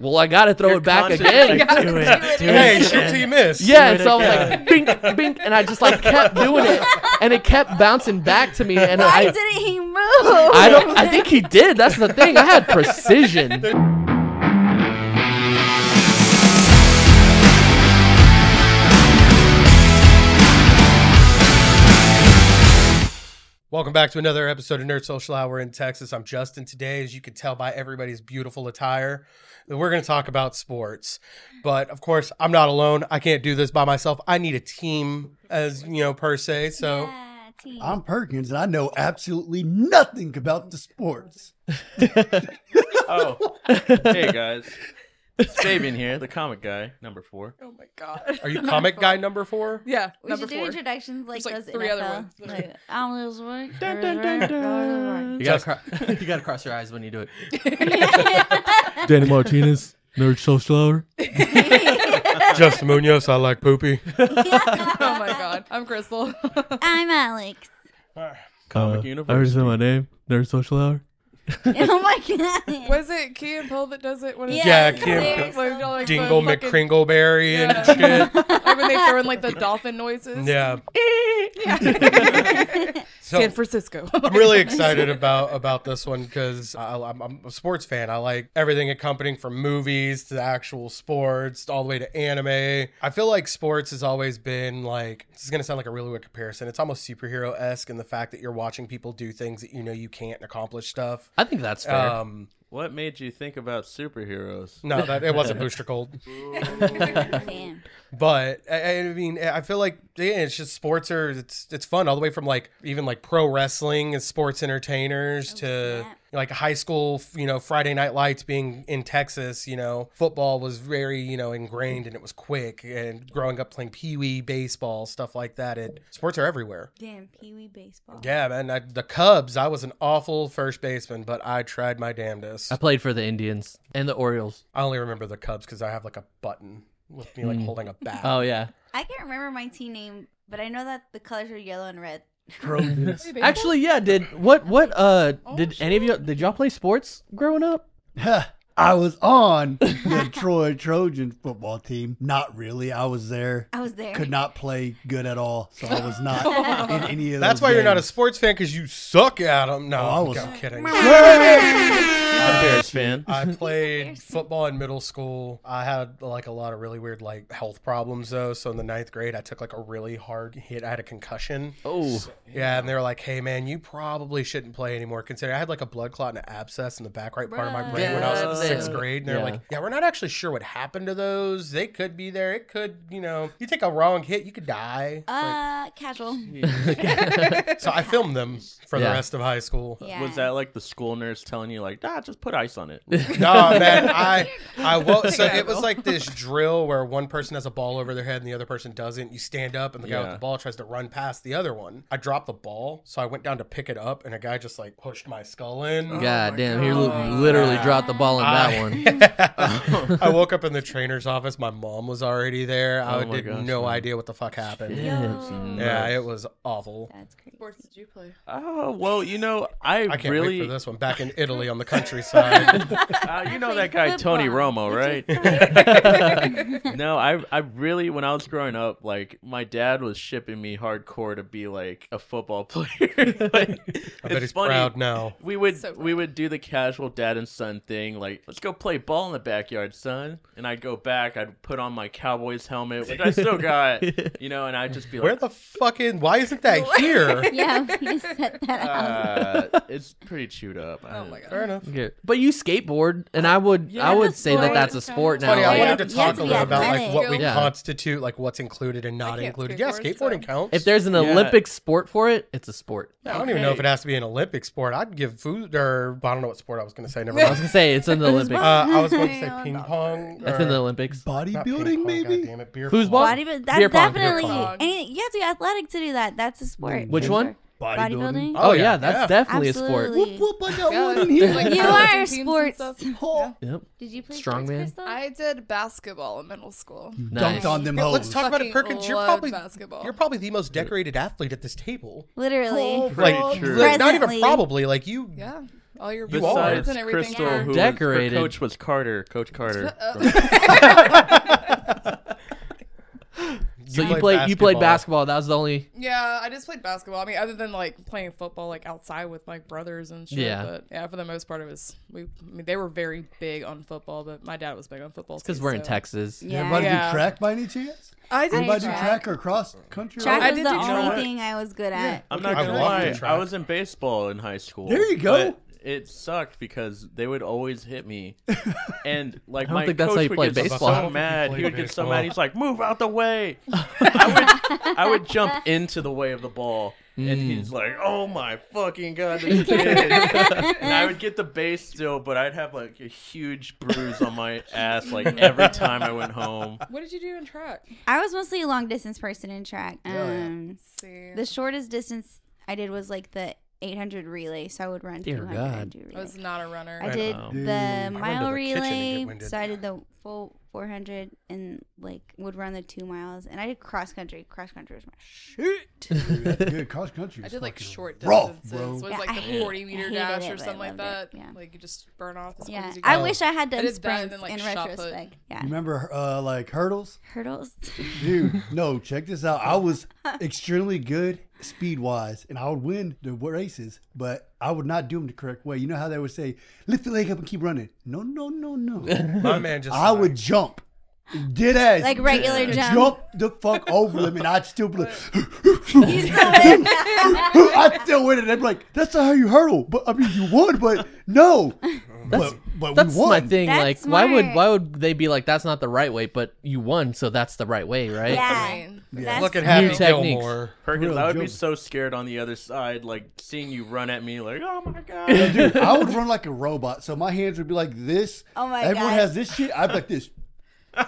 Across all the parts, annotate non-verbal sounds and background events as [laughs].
well, I got to throw You're it back conscious, again. like, Do it. [laughs] Do Hey, shoot till you miss. Yeah, Do it so I was like, bink, bink, and I just like kept doing it, and it kept bouncing back to me, and Why I, didn't he move? I don't, I think he did. That's the thing. I had precision. [laughs] Welcome back to another episode of Nerd Social Hour in Texas. I'm Justin. Today, as you can tell by everybody's beautiful attire, we're going to talk about sports. But of course, I'm not alone. I can't do this by myself. I need a team, as you know, per se. So Yeah, team. I'm Perkins, and I know absolutely nothing about the sports. [laughs] Oh, hey guys, it's Fabian here, the comic guy, number four. Oh my god. are you [laughs] comic guy number four? Yeah, we number should do four. introductions like There's, like, those three other NFL. ones. Like, I'm this way. Dun, dun, dun, dun. You gotta, cro- [laughs] you gotta cross your eyes when you do it. [laughs] Danny Martinez, Nerd Social Hour. Justin Munoz. I like poopy. oh my god. I'm Crystal. I'm Alex. Uh, comic I universe. already said my name. Nerd Social Hour. Oh my god. Was it Key and Peele that does it? What is Yeah, it? Key and they're Peele. Like, like Dingle fucking- McCringleberry and Yeah. shit. [laughs] Like when they throw in like the dolphin noises. Yeah. [laughs] [laughs] So, San Francisco. [laughs] I'm really excited about about this one because I'm, I'm a sports fan. I like everything accompanying from movies to actual sports, all the way to anime. I feel like sports has always been like this is gonna sound like a really weird comparison. It's almost superhero esque in the fact that you're watching people do things that you know you can't accomplish stuff. I think that's fair. Um, What made you think about superheroes? no, that it wasn't [laughs] Booster Gold, Damn. [laughs] but I, I mean, I feel like yeah, it's just sports are it's it's fun all the way from like even like pro wrestling and sports entertainers oh, to snap. Like high school, you know, Friday Night Lights being in Texas, you know, football was very, you know, ingrained and it was quick. And growing up playing pee wee baseball, stuff like that, it sports are everywhere. Damn, Pee Wee baseball. Yeah, man. I, the Cubs, I was an awful first baseman, but I tried my damnedest. I played for the Indians and the Orioles. I only remember the Cubs because I have like a button with me like Mm. holding a bat. Oh yeah. I can't remember my team name, but I know that the colors are yellow and red. Trojans. Actually, yeah. Did what? What? Uh, Oh, did any of you? Did y'all play sports growing up? I was on [laughs] the Troy Trojan football team. Not really. I was there. I was there. Could not play good at all, so I was not [laughs] in any of those. That's why you're not a sports fan because you suck at them. No, Oh, I was- I'm kidding. I'm a Bears fan. I [laughs] played football in middle school. I had like a lot of really weird like health problems though. So in the ninth grade, I took like a really hard hit. I had a concussion. Oh, Yeah, and they were like, "Hey man, you probably shouldn't play anymore." Considering I had like a blood clot and an abscess in the back right part of my brain when I was in God sixth damn. grade. And they're Yeah. like, "Yeah, we're not actually sure what happened to those. They could be there. It could, you know, you take a wrong hit, you could die." Like, Uh, casual. [laughs] so I filmed them for the rest of high school. Yeah. Was that like the school nurse telling you, like, ah, just put ice on it? [laughs] No, man, I I [laughs] will. So it was like this drill where one person has a ball over their head and the other person doesn't. You stand up and the guy with the ball tries to run past the other one. I dropped the ball, so I went down to pick it up, and a guy just like pushed my skull in. god damn! He li- literally dropped the ball in that one. [laughs] [laughs] I woke up in the trainer's office. My mom was already there. I Oh my had gosh, no man. idea what the fuck happened. Shit. Yo. Yeah, it was awful. That's crazy. sports did you play? Oh well, you know, I, I can't really, wait for this one. Back in Italy on the countryside. [laughs] Uh, you know that guy Tony football. Romo, right? no, I I really when I was growing up, like my dad was shipping me hardcore to be like a football player. But I bet it's he's funny, proud now. We would So we would do the casual dad and son thing, like let's go play ball in the backyard, son. And I'd go back, I'd put on my Cowboys helmet, which I still got, [laughs] you know, and I'd just be like, Where like, the fucking? Why isn't that [laughs] here? Yeah, you set that out. uh, it's pretty chewed up. Oh my god. Fair enough. Okay. But you skateboard, and I would, Yeah, I would say that that's a sport now. Funny, I like, wanted to talk to a be little about like what we Yeah. constitute, like what's included and not can't included. Yeah, skateboarding so- counts. if there's an Yeah. Olympic sport for it, it's a sport. I don't even know if it has to be an Olympic sport. I'd give food or I don't know what sport I was going to say. Never mind. I was gonna say it's in the [laughs] Olympics. uh, I was going to say ping pong. It's or- in the Olympics. not ping Bodybuilding, pong, maybe. goddammit, beer Foosball? pong. Body, but that's Beer pong, beer definitely. pong. Any, you have to be athletic to do that. That's a sport. Which for one? sure. Bodybuilding. Bodybuilding. Oh yeah, that's definitely a sport. Absolutely. Whoop whoop! I got one in here. [laughs] like You powerlifting are teams and sports. stuff. Oh, Yep. Did you play Strongman? sports, Crystal? I did basketball in middle school. Nice. Dunked on them Yeah, hoes. let's talk about it, Fucking Perkins. You're loved probably basketball. you're probably the most decorated athlete at this table. Literally. Oh, Like, Pretty true. like, not even Presently. probably. Like you, Yeah. All your You boards and everything. Crystal, are- who was- Decorated. her coach was Carter. Coach Carter. [laughs] [laughs] So you played played you played basketball. That was the only. Yeah, I just played basketball. I mean, other than like playing football, like outside with my brothers and shit. Yeah. But yeah, for the most part, it was we. I mean, they were very big on football, but my dad was big on football. Because we're in Texas. Yeah. Everybody Yeah. do track by any chance? I did Anybody do track. track or cross country? Track I was did the do track. only thing I was good at. I'm not I gonna lie. I was in baseball in high school. There you go. But It sucked because they would always hit me, [laughs] and like I don't my think that's coach how you would play get baseball. So mad. He would play get so mad. He's like, "Move out the way!" [laughs] I would, I would jump into the way of the ball, and Mm. he's like, "Oh my fucking god, this [laughs] kid!" and I would get the base still, but I'd have like a huge bruise on my ass like every time I went home. What did you do in track? I was mostly a long distance person in track. Um, Let's see, the shortest distance I did was like the 800 relay, so I would run Dear 200 God. and do relay. I was not a runner. I did Wow. Dude. the I run to mile the kitchen and get relay, winded. so I did the full 400 and like would run the two miles, and I did cross country. Cross country was my shit. [laughs] Dude. Cross country. I is did like fucking short rough, distances. bro. Was Yeah, like I the hate- 40 meter hated dash it, or but I something like that. loved it, yeah. Like you just burn off as quick Yeah, as you I go. wish I had I done did that sprints and then, like, in shot put. retrospect. Yeah, You remember uh, like hurdles? hurdles. Dude, no, check this out. I was [laughs] extremely good speed wise and I would win the races, but I would not do them the correct way. You know how they would say, lift the leg up and keep running? No, no, no, no. [laughs] My man just. I would jump. Did ass. Like regular jump. Jump the fuck over them and I'd still be like, [laughs] You [laughs] still. I'd still win it. They'd be like, that's not how you hurdle. But I mean, you would, but no. But but That's we won. my thing. That's like, why would smart. why would they be like that's not the right way, but you won, so that's the right way, right? Yeah. I That's- Look at New Happy techniques. Gilmore. Perkins, Real I would be joke. so scared on the other side, like seeing you run at me, like, "Oh my god!" Dude, [laughs] I would run like a robot. So my hands would be like this. Oh my Everyone God. has this shit. I'd be like this. [laughs] but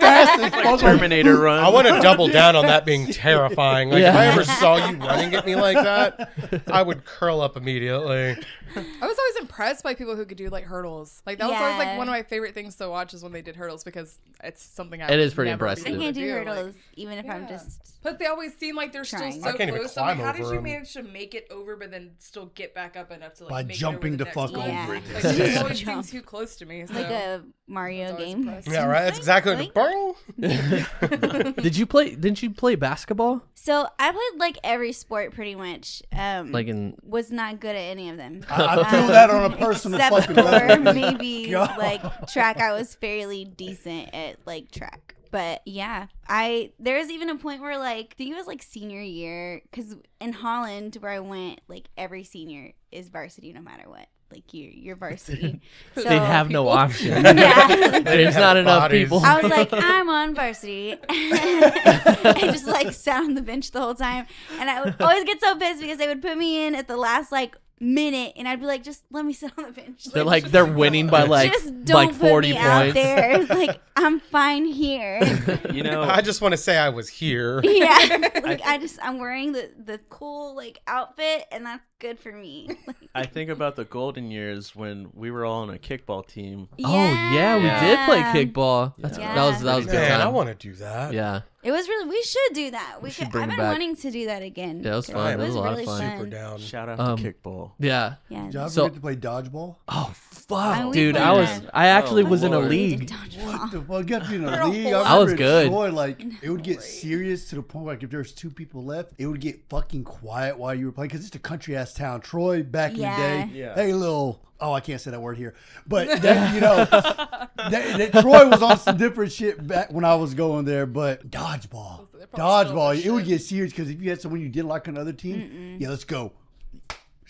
fast as fuck. Terminator run. I want to double down on that being [laughs] terrifying. Like if Yeah. I ever saw you running at me like that, I would curl up immediately. I was always impressed by people who could do like hurdles. Like that was always like one of my favorite things to watch is when they did hurdles because it's something I It is pretty never impressive. I can't to do like- hurdles, even if I'm just. But they always seem like they're Trying. still so I can't even close. I'm like, climb how did over you 'em. manage to make it over, but then still get back up enough to like By make jumping it the over fuck the next over one? it. Like, it just [laughs] always [laughs] seems too close to me. So. Like a Mario game. impressed. Yeah, right. That's exactly Like- [laughs] the Did you play? Didn't you play basketball? So I played like every sport pretty much. Um, Like in was not good at any of them. I, I [laughs] feel that on a personal Except fucking level. maybe [laughs] God. like track, I was fairly decent at like track. But yeah, I there was even a point where like I think it was like senior year because in Holland where I went, like every senior is varsity no matter what. Like you, you're varsity. [laughs] So they have no option. Yeah. There's not enough bodies. people. I was like, I'm on varsity. I just like sat on the bench the whole time. And I would always get so pissed because they would put me in at the last like minute and I'd be like, just let me sit on the bench. They're like they're winning by like just don't like put forty me out points. there. [laughs] Like I'm fine here. [laughs] you know, I just want to say I was here. yeah. [laughs] Like I just I'm wearing the the cool like outfit and that's good for me. [laughs] I think about the golden years when we were all on a kickball team. Oh yeah, we did play kickball. That's, Yeah. That was that was a good Man, I time. want to do that. yeah, It was really we should do that. We, should could, bring I've it been back. wanting to do that again. Yeah, it was 'cause fun. It was a lot of really fun. Super down. Shout out Um, to kickball. yeah. Yeah. Did I ever So- get to play dodgeball? Oh I- fuck, we dude! played I was that. I actually Oh, was in a Lord. league. What the fuck? You have to be in a league. whole- I was remember good. Troy, like [laughs] it would get serious to the point like if there was two people left, it would get fucking quiet while you were playing because it's a country ass town. Troy back in the day, Yeah. hey little. Oh, I can't say that word here, but [laughs] that, you know, that, that Troy was on some different shit back when I was going there. But dodgeball, They're probably still dodgeball, the it would get serious because if you had someone you didn't like on another team, yeah, let's go,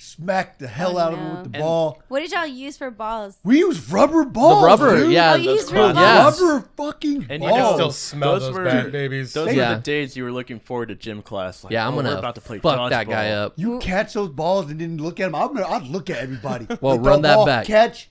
smack the hell Oh, out of them no. with the And- ball. What did y'all use for balls? We use rubber balls. rubber, dude. yeah, Oh, you those used rubber- rubber yes. Rubber fucking And you can balls. still smell Those those, were- bad babies. Those Yeah. were the days you were looking forward to gym class. Like, Yeah, I'm oh, we're gonna about to play fuck that dodgeball. guy up. You catch those balls and then look at them. I'm gonna, I'd look at everybody. [laughs] Well, Like, run that ball, back. Catch.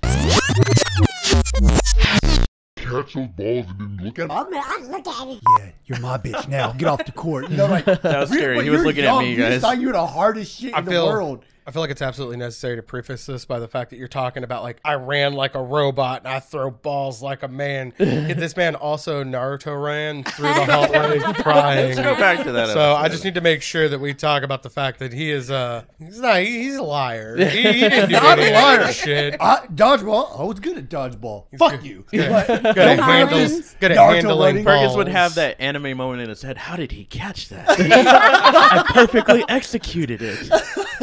catch those balls and then look at at 'em. I'm gonna look at it. Yeah, you're my bitch now. Get off the court. You know, like [laughs] That was scary. He was you're looking at me, you just guys. thought you were the hardest shit I in feel- the world. I feel like it's absolutely necessary to preface this by the fact that you're talking about like I ran like a robot and I throw balls like a man. This man also Naruto ran through the hallway crying. [laughs] Let's go back to that. So I just need to make sure that we talk about the fact that he is uh he's not he- he's a liar. [laughs] He, he didn't do Not any of liar. shit. I, dodgeball. I was good at dodgeball. Fuck good. you. Good, But- good at handling, Collins. good at Naruto handling running. Fergus would have that anime moment in his head. How did he catch that? [laughs] I perfectly executed it.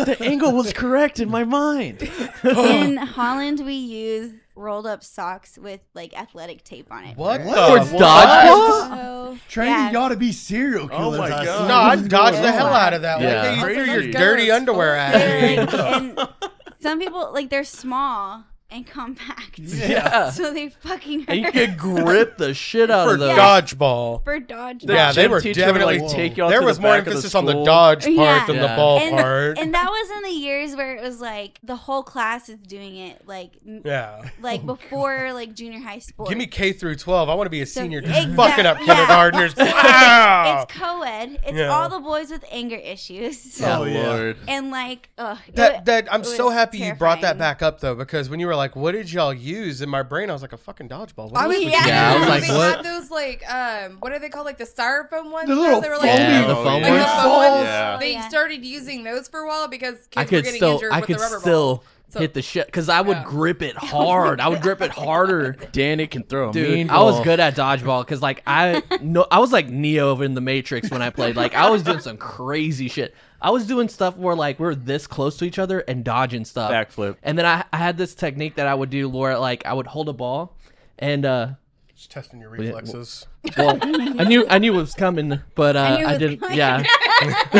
The angle was correct in my mind. [laughs] In Holland, we use rolled up socks with like athletic tape on it. What for- the For dodgeball? So Training Yeah. y'all to be serial Oh killers. my I God. No, I'd dodge the hell out of that. Yeah. Like, you threw Crazy. your dirty underwear at like, and [laughs] some people like they're small and compact. Yeah. So they fucking hurt. And you could grip the shit out For of those. dodgeball. for dodgeball. Yeah, they were teacher definitely- would like take you out There to was the more back of the emphasis on the school. dodge part Yeah. than the Yeah. ball and, part. and that was in the years where it was like the whole class is doing it like m- yeah. like before like junior high sports. Give me K through 12. I want to be a So- senior just exact- fucking up yeah. kindergartners. [laughs] Wow. It's co-ed. It's Yeah. all the boys with anger issues. Yeah. Oh yeah. lord. And like, ugh, That, it- that I'm it so was happy you brought that terrifying. back up though because when you were like, "What did y'all use?" in my brain, I was like, "A fucking dodgeball." What I else was would Yeah. Yeah, I was they like, what? had those like um, what are they called? Like the styrofoam ones. The little they were foamy- like, Yeah, the foam like ones. the foam ones. Yeah. They started using those for a while because kids I were getting still, injured I with could the rubber still balls. So- hit the shit because I would Yeah. grip it hard. I would grip it harder. [laughs] Danny can throw a Dude, mean I was good at dodgeball because like I no, I was like Neo in the Matrix when I played. Like I was doing some crazy shit. I was doing stuff where like we are this close to each other and dodging stuff. Backflip. And then I, I had this technique that I would do where like I would hold a ball and uh Just testing your reflexes. well I knew I knew it was coming, but uh, knew it I, didn't coming. yeah. [laughs]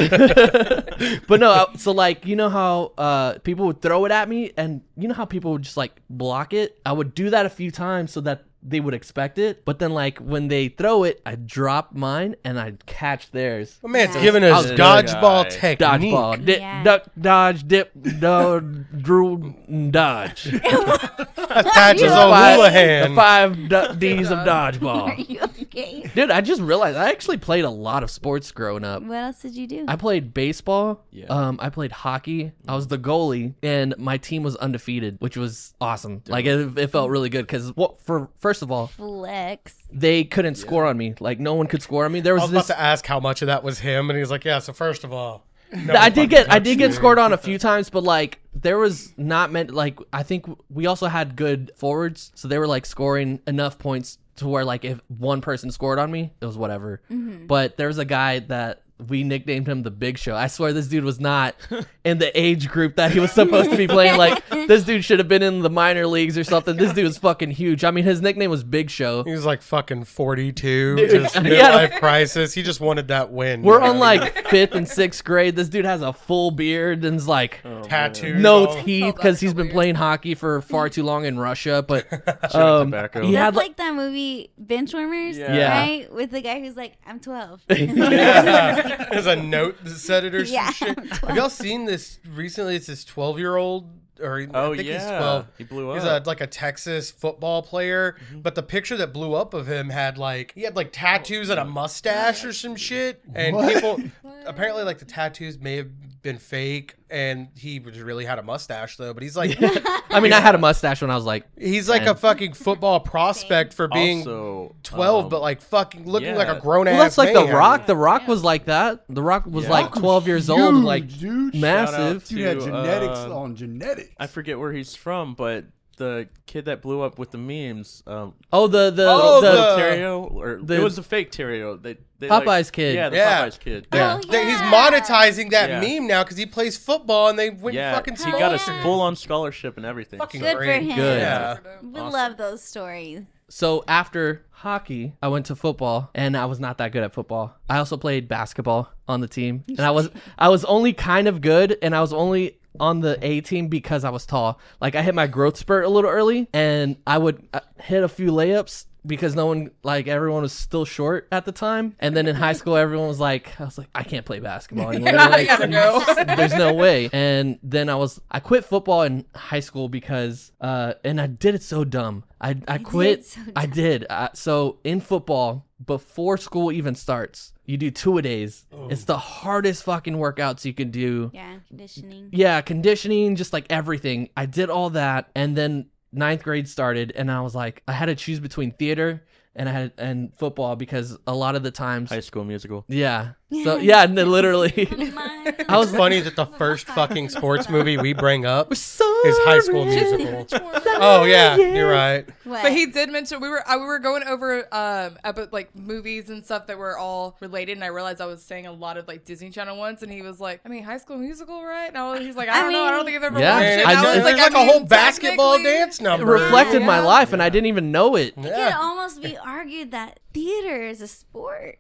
but no, I- so like you know how uh people would throw it at me and you know how people would just like block it? I would do that a few times so that they would expect it, but then like when they throw it, I drop mine and I catch theirs. My man's Yeah. giving I us was dodgeball technique. Dodgeball, dip, Yeah. duck, dodge, dip, do, drool, dodge. [laughs] Attaches You old five- the Houlihan. five du- D's of Are dodgeball. you okay? Dude, I just realized I actually played a lot of sports growing up. What else did you do? I played baseball. Yeah. Um, I played hockey. I was the goalie, and my team was undefeated, which was awesome. Like it, it felt really good because what for? First of all, Flex. they couldn't score on me. Like no one could score on me. There I was, was about this. to ask how much of that was him, and he was like, "Yeah." So first of all, no I did get I did get scored on a few times, but like there was not meant like I think we also had good forwards, so they were like scoring enough points to where like if one person scored on me, it was whatever. Mm-hmm. But there was a guy that we nicknamed him the Big Show. I swear this dude was not [laughs] in the age group that he was supposed to be playing. Like [laughs] this dude should have been in the minor leagues or something. This dude was fucking huge. I mean, his nickname was Big Show. He was like fucking 42, [laughs] Dude, just he had midlife crisis. He just wanted that win. We're you know? on like fifth and sixth grade. This dude has a full beard and's like tattooed. no all- teeth Oh, because that's he's been weird. playing hockey for far too long in Russia. But um, tobacco. he had That's like like that movie Benchwarmers, Yeah. Yeah. right? With the guy who's like, I'm 12. yeah. [laughs] There's a note that said it or some Yeah, shit. [laughs] Have y'all seen this recently? It's this 12 year old, or Oh I think yeah, he's 12. he blew up. He's a, like a Texas football player, Mm-hmm. but the picture that blew up of him had like he had like tattoos and a mustache or some shit, and What? people [laughs] apparently like the tattoos may have been fake, and he was really had a mustache though. But he's like [laughs] I mean, I had a mustache when I was like, he's like a Man. fucking football prospect for being also 12, um, but like fucking looking like a grown ass. well, that's like The. Rock. The Rock was like that. The Rock was Yeah. like 12 years old, Huge, like dude. massive. to, Dude had genetics uh, on genetics. I forget where he's from, but the kid that blew up with the memes, um, Oh, the the Oh, the, the- Terrio, or the- it was a fake Terrio. They, they Popeyes like, kid. Yeah, the Yeah. Popeyes kid. Yeah. Oh, That He's monetizing that Yeah. meme now because he plays football and they went Yeah, fucking he stole got it. a full on scholarship and everything. Fucking Good for great. him. Good. Yeah. We Awesome. love those stories. So after hockey, I went to football, and I was not that good at football. I also played basketball on the team, and I was [laughs] I was only kind of good, and I was only on the A team because I was tall. Like I hit my growth spurt a little early, and I would uh, hit a few layups, because no one like everyone was still short at the time. And then in high school, everyone was like, I was like, I can't play basketball anymore. [laughs] Like, [laughs] there's no way. And then I was I quit football in high school because uh and I did it so dumb. I I did quit. it so I did. Uh, so in football, before school even starts, you do two a days. Oh. It's the hardest fucking workouts you can do. Yeah, conditioning. Yeah, conditioning, just like everything. I did all that, and then ninth grade started, and I was like, I had to choose between theater and I had and football because a lot of the times, High School Musical. yeah. So yeah, and then literally, I [laughs] It's funny that the first fucking sports [laughs] movie we bring up is High School Musical. [laughs] Oh yeah, you're right. What? But he did mention we were uh, we were going over um about like movies and stuff that were all related, and I realized I was saying a lot of like Disney Channel ones, and he was like, I mean, High School Musical, right? And I was, he's like, I I don't know, I don't think I've ever Yeah, watched Man, it. I And know- was there's like, I a mean, whole basketball dance number. reflected my Yeah. life, and I didn't even know it. It could almost be argued that theater is a sport.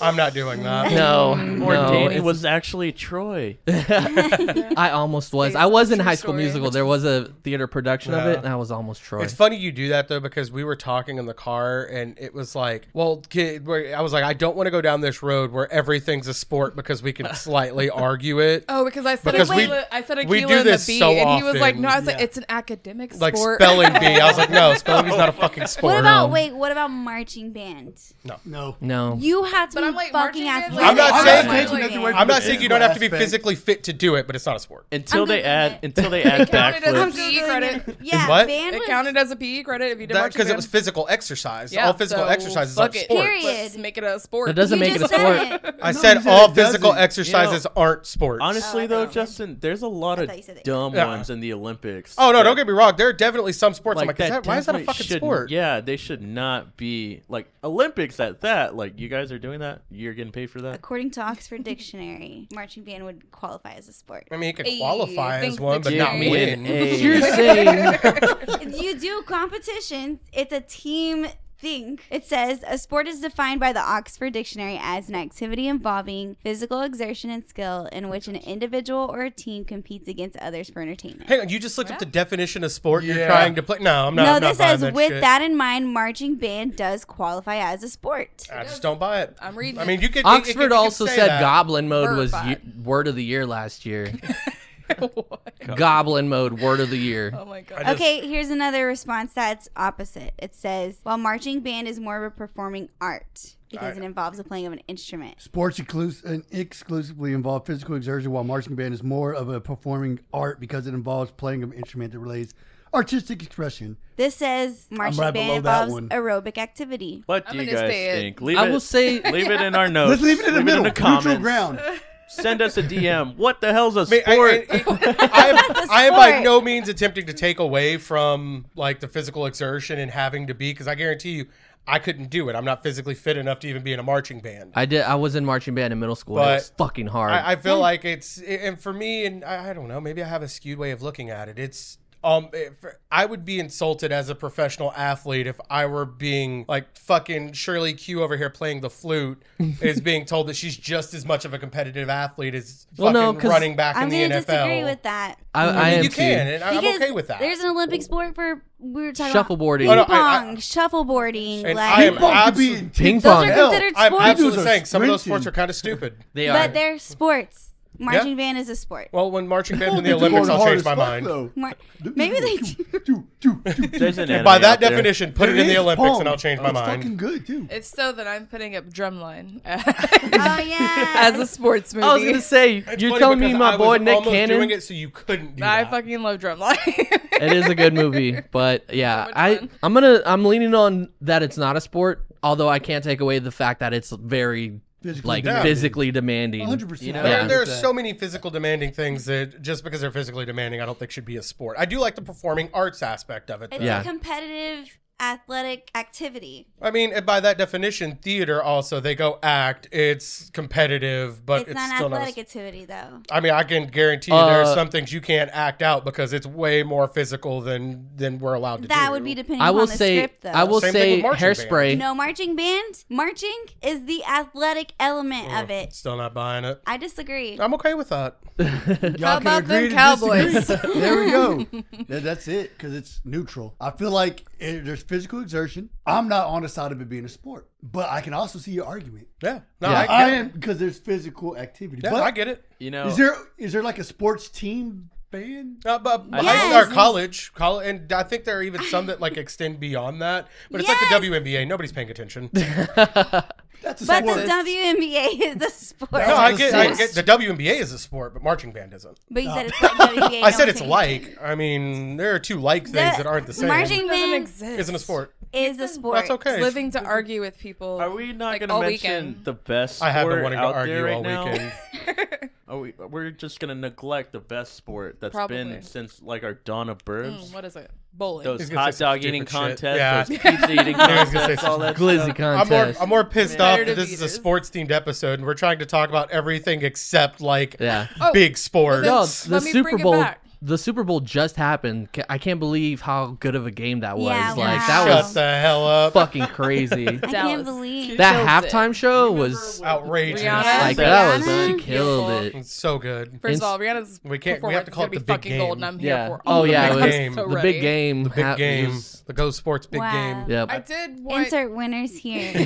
I'm not doing that. No, Or no, Danny it's- was actually Troy. [laughs] I almost was. I was in true High School story. Musical. There was a theater production of Yeah. it, and I was almost Troy. It's funny you do that though because we were talking in the car and it was like, well, kid, where- I was like, I don't want to go down this road where everything's a sport because we can [laughs] slightly argue it. Oh, because I said Because we- Akeelah, I said we Akeelah do in the this B, so and he was like, often. no, I was like, Yeah. it's an academic Like sport. spelling bee. I was like, no, [laughs] spelling bee's not a fucking sport. What about no. wait? What about marching band? No. no, no. You had to But be I'm like, fucking marching band, athletic. I'm not saying- I'm marching taking band. nothing I'm not saying you don't have to be Aspect. physically fit to do it, but it's not a sport. Until I'm they Googling add it. until they add counted as a backflips. PE credit. Yeah, What? band It was counted as a PE credit if you did That marching because it band. was physical exercise. Yeah, all physical so exercises fuck are it. sports. Period. Let's make it a sport. That doesn't You [laughs] make it a just sport. it. I No, said you said all it physical doesn't. exercises aren't sports. Honestly Oh, though. Justin, there's a lot I of thought you said it. dumb Yeah. ones in the Olympics. oh no, don't get me wrong. There are definitely some sports. I'm like, is that that, why is that a definitely fucking shouldn't- sport? Yeah, they should not be like Olympics at that. Like you guys are doing that. You're getting paid for that. According to Oxford Dictionary, [laughs] marching band would qualify as a sport. I mean, it could Hey, qualify as thanks, one, but not dictionary. win. Hey. you're [laughs] saying [laughs] you do competitions. It's a team thing. It says a sport is defined by the Oxford Dictionary as an activity involving physical exertion and skill in which an individual or a team competes against others for entertainment. Hang on, you just looked up the definition of sport you're trying to play. No, I'm not. no, I'm this buying says that with shit. that in mind, marching band does qualify as a sport. I just don't buy it. I'm reading. I mean, you could. you could- you Oxford could also say said that. Goblin Mode was Verified. y- word of the year last year. [laughs] [laughs] What? Goblin Mode word of the year. Oh my god. I just- Okay, here's another response that's opposite. It says, while marching band is more of a performing art because it involves the playing of an instrument. Sports exclus- uh, exclusively involve physical exertion, while marching band is more of a performing art because it involves playing of an instrument that relates artistic expression. This says marching right band below that involves one. aerobic activity. What I'm do you gonna guys say it. think? Leave I it. will say [laughs] leave it in our notes. Let's leave it in the middle, the neutral ground. [laughs] Send us a DM. What the hell's a I mean, I- sport? I, I am, I am by no means attempting to take away from like the physical exertion and having to be because I guarantee you I couldn't do it. I'm not physically fit enough to even be in a marching band. I did. I was in marching band in middle school. and it was fucking hard. I, I feel like it's and for me and I, I don't know maybe I have a skewed way of looking at it. It's um if, I would be insulted as a professional athlete if I were being like fucking Shirley Q over here playing the flute [laughs] is being told that she's just as much of a competitive athlete as Well, fucking no, 'cause running back I'm in going the to NFL. disagree with that. I, I, I mean, am you can, too. and I'm Because okay with that. There's an Olympic sport for we were talking Shuffleboarding. about Oh, ping no, I- I- pong, shuffleboarding, And like I am Ping pong absolute- Ping pong. Those are Hell, considered I'm absolutely saying some of those sports are kind of stupid. They are. but they're sports. Marching band is a sport. Well, when marching band oh, in the Olympics, I'll change my mind. Mar- maybe they do. Do, do, do, do. There's an By that out there. definition, put it in the is Olympics, pong. and I'll change my That's mind. fucking good too. It's so that I'm putting up Drumline [laughs] Oh yeah. as a sports movie. I was gonna say It's you're funny telling me because my I boy was Nick almost Cannon. doing it so you couldn't do I that. fucking love Drumline. [laughs] it is a good movie, but yeah, much I fun. I'm gonna I'm leaning on that it's not a sport. Although I can't take away the fact that it's very Physically like demanding. physically demanding. 100%. You know? There, Yeah. there are so many physical demanding things that just because they're physically demanding, I don't think should be a sport. I do like the performing arts aspect of it. It's. Yeah. a competitive athletic activity. I mean, by that definition, theater also they go act. It's competitive, but it's, it's, not an still not. athletic A, activity though. I mean, I can guarantee you there Uh, are some things you can't act out because it's way more physical than than we're allowed to do. That would be depending I will the say script though. I will Same say with marching band. hairspray. No, marching band, marching is the athletic element of it. Still not buying it. I disagree. I'm okay with that. [laughs] Y'all How can about agree them Cowboys? [laughs] there we go. [laughs] That- that's it because it's neutral. I feel like it- there's physical exertion. I'm not on the side of it being a sport, but I can also see your argument. Yeah. No, Yeah. I, I am because there's physical activity. Yeah, but I get it. You know, is there is there like a sports team band? Uh, but I- high school Yes. or college, college, and I think there are even some that like extend beyond that. But it's like the WNBA. Nobody's paying attention. [laughs] That's a But sport. the WNBA [laughs] is the sport. No, I get, I get the WNBA is a sport, but marching band isn't. But you said it's like WNBA. [laughs] I said it's one like. I mean, there are two like things that aren't the same. Marching Doesn't band exist. isn't a sport. is a sport. That's okay. Living to argue with people. are we not like, going to all mention weekend. the best I have been sport wanting to out argue there right all now? weekend. [laughs] Are we, we're just going to neglect the best sport that's Probably. been since like our dawn of births. Mm, what is it? Bowling. Those He's gonna hot say some dog eating stupid shit. contests, Yeah. those [laughs] pizza eating [laughs] I was gonna say contests, all that Glizzy stuff. I'm more, contest. I'm more pissed Yeah. off that this is a eaters. sports themed episode and we're trying to talk about everything except like yeah. Oh, big sports. No, Let the me Super bring it Bowl. back. The Super Bowl just happened. I can't believe how good of a game that was. Yeah, like wow. that Shut was the hell up. fucking crazy. [laughs] I can't believe. that Kills it. halftime show was Outrageous. Rihanna? like that was she killed it. It's so good. First of all, Rihanna's We can't- we have to call it the gonna big fucking gold, and game. I'm here Yeah. for Oh yeah, of it it. was I'm game. so the big game. The big game. was- the Go Sports big Wow. game. Yep. I did want Insert winners here. [laughs]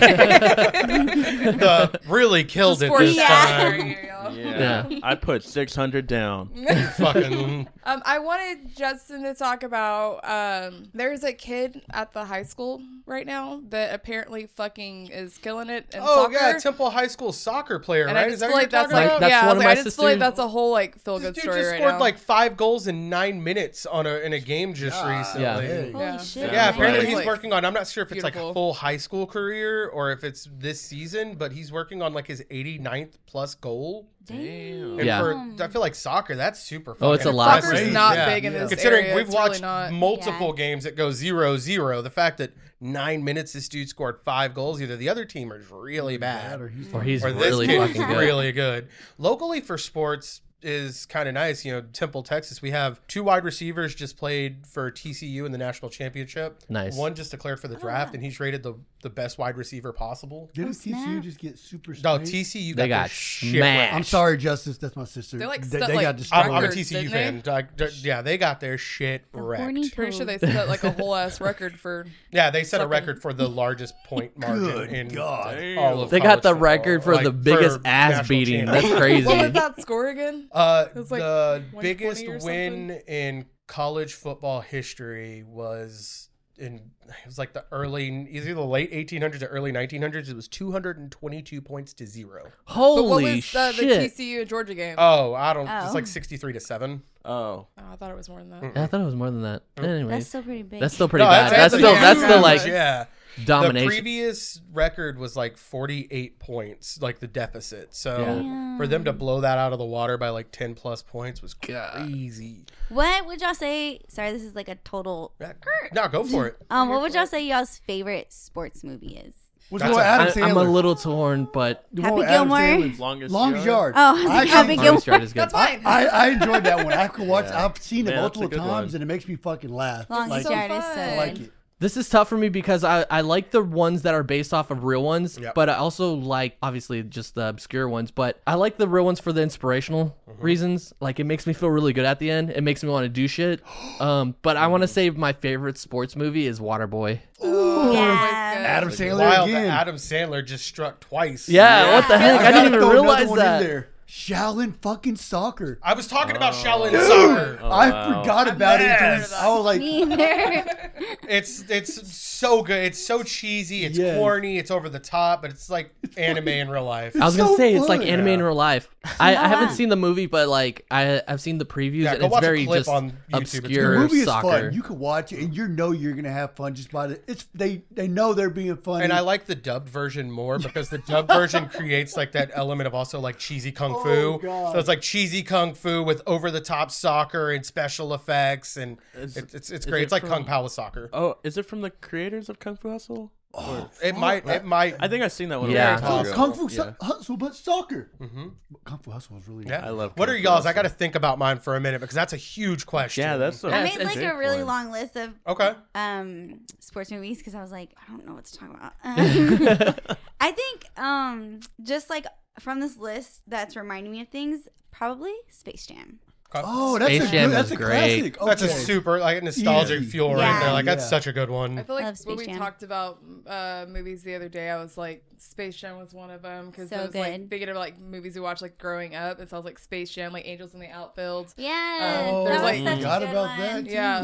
the really killed it sports this Yeah. time. here, y'all. Yeah. Yeah. I put 600 down. [laughs] Fucking Um, I wanted Justin to talk about. Um, there's a kid at the high school right now that apparently fucking is killing it in oh soccer. yeah, Temple High School soccer player, and I right? just Is that feel what like you're that's talking like, about? That's yeah, I one was of like, my I just feel like sisters. that's a whole like feel This good dude story just right scored now. like five goals in nine minutes on a in a game just God. recently. Yeah. Hey. Holy Yeah. shit. Yeah, apparently Right. he's Like, working on. I'm not sure if it's like a full high school career or if it's this season, but he's working on like his 89th plus goal. Damn. And Yeah. for I feel like soccer, that's super. Oh, it's fucking a lot. impressive. Soccer's not Yeah. big in this Considering area. we've it's really watched not. multiple Yeah. games that go zero zero, the fact that nine minutes this dude scored five goals, either the other team is really bad, or he's Or he's or this really kid fucking good. really good. Locally for sports is kind of nice. You know, Temple, Texas, we have two wide receivers just played for TCU in the national championship. Nice. One just declared for the oh, draft, and he's rated the, the best wide receiver possible. Didn't Oh, TCU snap. just get super? No. TCU got They their got shit smashed. I'm sorry, Justice. That's my sister. They, like, they, they like, got I'm, destroyed. I'm a TCU fan. they? Like, yeah, they got their shit horny wrecked. Pretty sure they [laughs] set like a whole ass record for. Yeah, they set a record for the [laughs] largest point margin Good in God. all of They got the record for Like, the biggest for ass beating. champion. That's crazy. What was that score again? Uh, like the biggest win in college football history was in it was like the early either the late 1800s or early 1900s. It was 222 points to zero. But what Holy was uh, the shit! TCU and Georgia game? Oh, I don't. Oh. It's like 63 to seven. Oh. Oh, I thought it was more than that. Yeah, I thought it was more than that. Anyways, That's still pretty big. that's still pretty No, bad. That's, a still that's still like yeah. The previous record was like 48 points, like the deficit. So Yeah. for them to blow that out of the water by like 10 plus points was God. crazy. What would y'all say? Sorry, this is like a total. Yeah. No, go for it. [laughs] Um, what would y'all say y'all's favorite sports movie is? What's That's going a- Adam I, I'm a little torn, but The Happy one with Adam Gilmore? Sandler's Longest, Longest yard. Yard. Oh, I was like, I Happy Gilmore. Yard is good. That's fine. I, I enjoyed that one. I could watch. Yeah. I've seen it Man, that's multiple times, one. and it makes me fucking laugh. Longest like, so Yard is so. I like it. This is tough for me because I, I like the ones that are based off of real ones, Yep. but I also like obviously just the obscure ones. But I like the real ones for the inspirational reasons. Like it makes me feel really good at the end. It makes me want to do shit. [gasps] Um, but I want to say my favorite sports movie is Waterboy. Oh, Yeah. Adam Sandler Wild again. Adam Sandler just struck twice. Yeah, what the heck? I, gotta didn't even throw another realize one in that. there. Shaolin fucking soccer. I was talking about Shaolin Dude, soccer. Oh, I wow. forgot I'm about it. I was like, [laughs] Me either. [laughs] It's it's so good. It's so cheesy. It's Yes. corny. It's over the top, but it's like anime in real life. I was gonna so say it's like fun. anime in real life. I, I haven't seen the movie, but like I I've seen the previews Yeah, and go it's watch a very clip just on YouTube. It's good. obscure the movie is soccer. fun. You can watch it, and you know you're gonna have fun just by the. It's they they know they're being funny. And I like the dubbed version more because the dubbed version [laughs] creates like that element of also like cheesy kung oh, fu. Oh, God. So it's like cheesy kung fu with over the top soccer and special effects, and Is- it's it's, it's great. it It's like from- kung pao with soccer. Oh, is it from the creators of Kung Fu Hustle? Or- It might it might. I think I've seen that one. a Yeah. long time Oh, ago. Kung Fu Yeah. Hustle, but soccer. Mhm. Kung Fu Hustle was really. Yeah, I love What Kung are y'all's? I got to think about mine for a minute because that's a huge question. Yeah, that's. A, I that's made like a really one. long list of okay. um sports movies because I was like, I don't know what to talk about. Um, [laughs] [laughs] I think um just like from this list that's reminding me of things, probably Space Jam. Oh, that's Space a Jam good, that's is a great. classic. That's a super like nostalgic Easy. fuel right Yeah. there. Like that's Yeah. such a good one. I feel like Love when Space we Jam. talked about uh, movies the other day, I was like, Space Jam was one of them because So I was like good. thinking of like movies we watched like growing up. It sounds like Space Jam, like Angels in the Outfield. Yeah, Oh, that was like- such a Forgot good about one. that, too. Yeah, I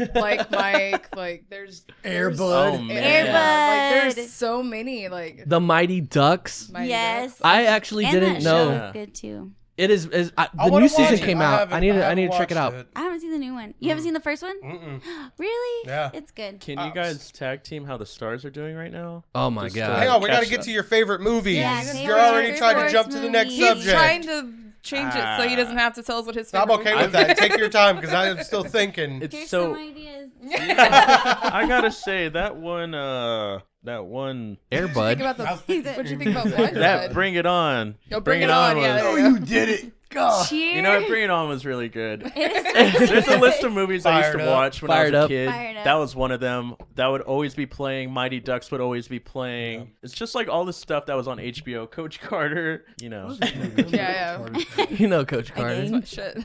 was like, um, like Mike, like there's Air there's- Bud. Oh, man. Air Bud. Like Bud. there's so many like. The Mighty Ducks. Mighty Yes. Ducks. I actually and didn't that know. show Yeah. was good too. It is. is I, I the wanna new season watch it. came I out. haven't- I need. to I haven't need to check it watched out. I haven't seen the new one. You haven't seen the first one? Mm-mm. [gasps] really? Yeah. It's good. Can Uh, you guys tag team how the stars are doing right now? Oh my Just, god. uh, Hang on, we got to catch get up. to your favorite movies. Yeah, You're already trying to sports jump to the next movies. He's subject. trying to change it so he Ah. doesn't have to tell us what his. I'm favorite okay movie with is. that. Take your time because I am [laughs] still thinking. It's Here's so. some ideas. [laughs] I gotta say that one. Uh, that one. Air Think about the. He's What'd you think about [laughs] what? [laughs] That Bring It On. Yo, Bring It On, yeah, was- there Oh, you go. you did it. God. Cheer. You know, what? Bring It On was really good. [laughs] It is There's a list of movies I used Fired to up. watch when I was a up. kid. Fired up. That was one of them. That would always be playing. Mighty Ducks would always be playing. It's just like all the stuff that was on HBO. Coach Carter, you know. [laughs] Yeah, yeah. [laughs] you know, Coach Carter. Okay. Shit.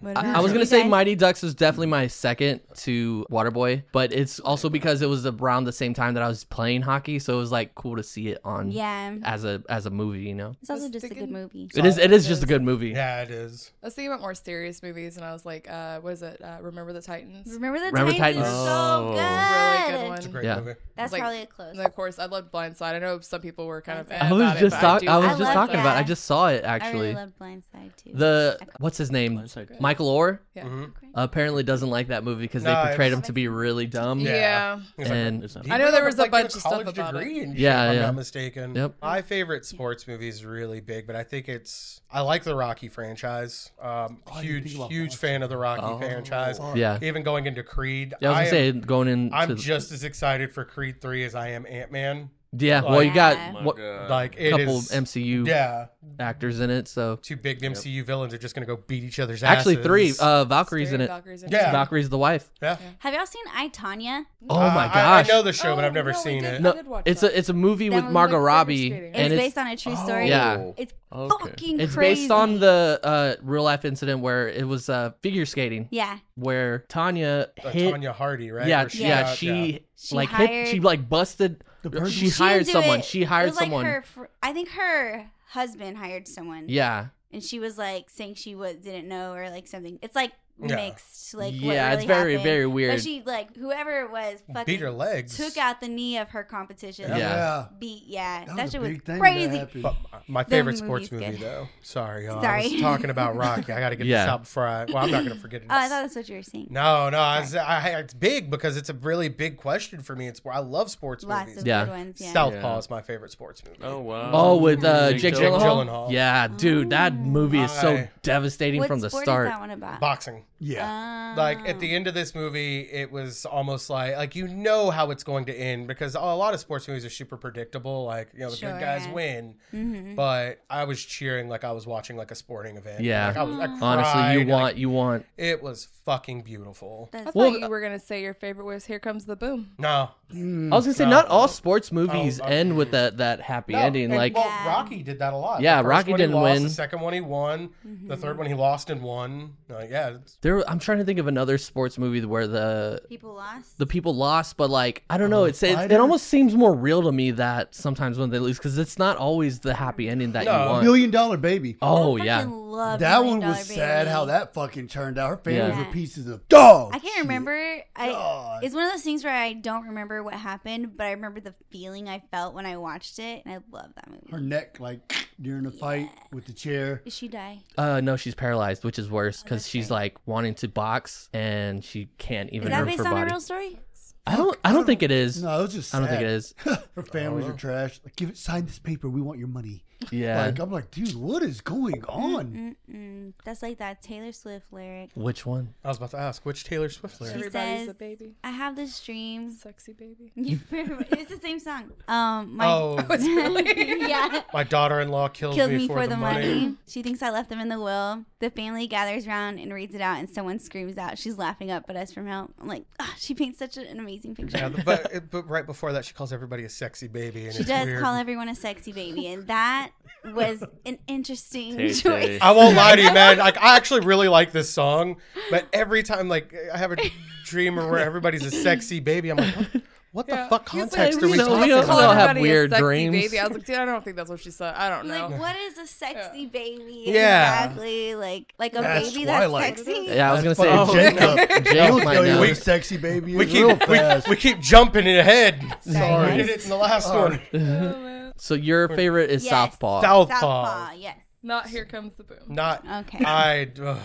What I, about I was you gonna say guys? Mighty Ducks was definitely my second to Waterboy, but it's also because it was around the same time that I was playing hockey, so it was like cool to see it on Yeah. as a as a movie. You know, It's also was just a good movie. it is it is just a good movie. Yeah, it is. I was thinking about more serious movies, and I was like, uh, what is it? Uh, Remember the Titans? Remember the Remember Titans? Titans? is Oh. so good. Really good one. It's a great Yeah. movie. That's Like- probably a close. And of course, I loved Blindside. I know some people were kind of. eh I was about it, just but talk- do I was I just love- talking about. it. I just saw it I actually. really love Blindside too. the what's his name? Blindside. Michael Oher Yeah. Mhm. apparently doesn't like that movie because No, they portrayed him to be really dumb. Yeah. He's like, And It's not- He I know there was a bunch of stuff college about it. degree Yeah, if I'm yeah. not mistaken. Yep. My favorite sports movie is really big, but I think it's I like the Rocky franchise. Um, Oh, huge, huge fan of the Rocky Oh. franchise. Yeah. Even going into Creed, Yeah, I was gonna am- say going in. I'm just as excited for Creed three as I am Ant Man. Yeah. Well, you got Oh what, God. Like a it couple is- MCU Yeah, actors in it, so two big MCU villains are just gonna go beat each other's asses. actually three. Uh, Valkyrie's in it. Valkyrie's in Yeah. Valkyrie's the wife. yeah. Have y'all seen I Tonya? Oh Uh, my I- gosh! I, know the show, but Oh, I've never no, seen did. it. No, it's that. a it's a movie That with was Margot like Robbie, figure skating. It's and it's based on a true story. Yeah. It's Okay. fucking it's crazy. based on the uh, real life incident where it was uh, figure skating, Yeah. where Tonya Uh, hit. Tonya Hardy, right? yeah, Where she yeah, got- she, She like hired- hit. She like busted. The person- She She hired someone. it. She It hired like someone. her fr- I think her husband hired someone. Yeah, And she was like saying she was didn't know or like something. It's like Yeah. mixed. Like what yeah, really it's very happened. very But weird. she like whoever it was fucking beat her legs. took out the knee of her competition. Yeah. yeah. Beat yeah. That That, was a shit was big thing that crazy. But my favorite sports movie, good. though. Sorry, y'all. I Sorry. was talking about [laughs] Rocky. I got to get Yeah. this out before I. Well, I'm not going to forget it. [laughs] Oh, I thought that's what you were saying. no, no, I was, I, it's big because it's a really big question for me. It's I love sports Lots movies. of Yeah. good ones. Yeah. Southpaw Yeah. is my favorite sports movie. Oh wow. oh, with uh, Jake Jake Jake Gyllenhaal. Gyllenhaal. Yeah, dude, that movie is so devastating from the sport start. is that one about? Yeah. Like at Oh. the end of this movie, it was almost like like you know how it's going to end because a lot of sports movies are super predictable. Like you know the Sure, good guys yeah. win, Mhm. but I was cheering like I was watching like a sporting event. Yeah. like, I was. I Honestly, you want like, you want. it was fucking beautiful. That's I thought Well, you were gonna say your favorite was "Here Comes the Boom." No, I was gonna say No. not all sports movies Oh, end okay. with that that happy No, ending. and, Like well, Yeah. Rocky did that a lot. Yeah, The first Rocky one he didn't lost, win. The second one he won. The third one he lost and won. Uh, yeah, it's- there, I'm trying to think of another sports movie where the People lost. the people lost, but like I don't know. Oh, It's, it's it almost seems more real to me that sometimes when they lose because it's not always the happy ending that No. you want. Million Dollar Baby. Oh I yeah, love that one was Dollar sad how that fucking turned out. Her family Yeah. were pieces of dog. I can't shit. remember. I God. it's one of those things where I don't remember what happened, but I remember the feeling I felt when I watched it, and I love that movie. Her neck, like during the fight with the chair. Did she die? uh, no, she's paralyzed, which is worse because that's she's right. like wanting to box and she can't even Is that based her on body. a real story? I don't. I don't think it is. No, it was just. I don't think it is. [laughs] Her families oh, are trash. Like, give it, sign this paper. We want your money. Yeah. Like, I'm like, dude, what is going on? Mm-mm. That's like that Taylor Swift lyric. Which one? I was about to ask which Taylor Swift lyric. She Everybody's says- a baby, I have this dream. sexy baby. [laughs] it's the same song. Um, my Oh, [laughs] It's really [laughs] yeah. my daughter-in-law killed, Killed me, for, the, money. She thinks I left them in the will. The family gathers around and reads it out, and someone screams out, "She's laughing up at us from hell." I'm like, ah, she paints such an amazing picture. Yeah, but but right before that, she calls everybody a sexy baby, and She it's does weird. call everyone a sexy baby, and that was an interesting Tay choice. I won't lie to you, man. [laughs] Like I actually really like this song, but every time like I have a dream where everybody's a sexy baby, I'm like, what, what the fuck He's like, context are we No, we talking don't- we don't about? have weird dreams. Baby. I was like, dude, I don't think that's what she said. I don't know. Like, what is a sexy baby? Yeah. Exactly. Like, like a That's baby Twilight. that's sexy. Yeah, I was gonna say Fucking Jacob. Jake He'll might know. what sexy baby We keep we, fast. we keep jumping ahead. Sorry, We did it in the last Sorry. one. Oh, So your favorite is Yes. Southpaw. Southpaw. Southpaw. Yes. Not here comes the boom. Not Okay. I. [laughs] ugh,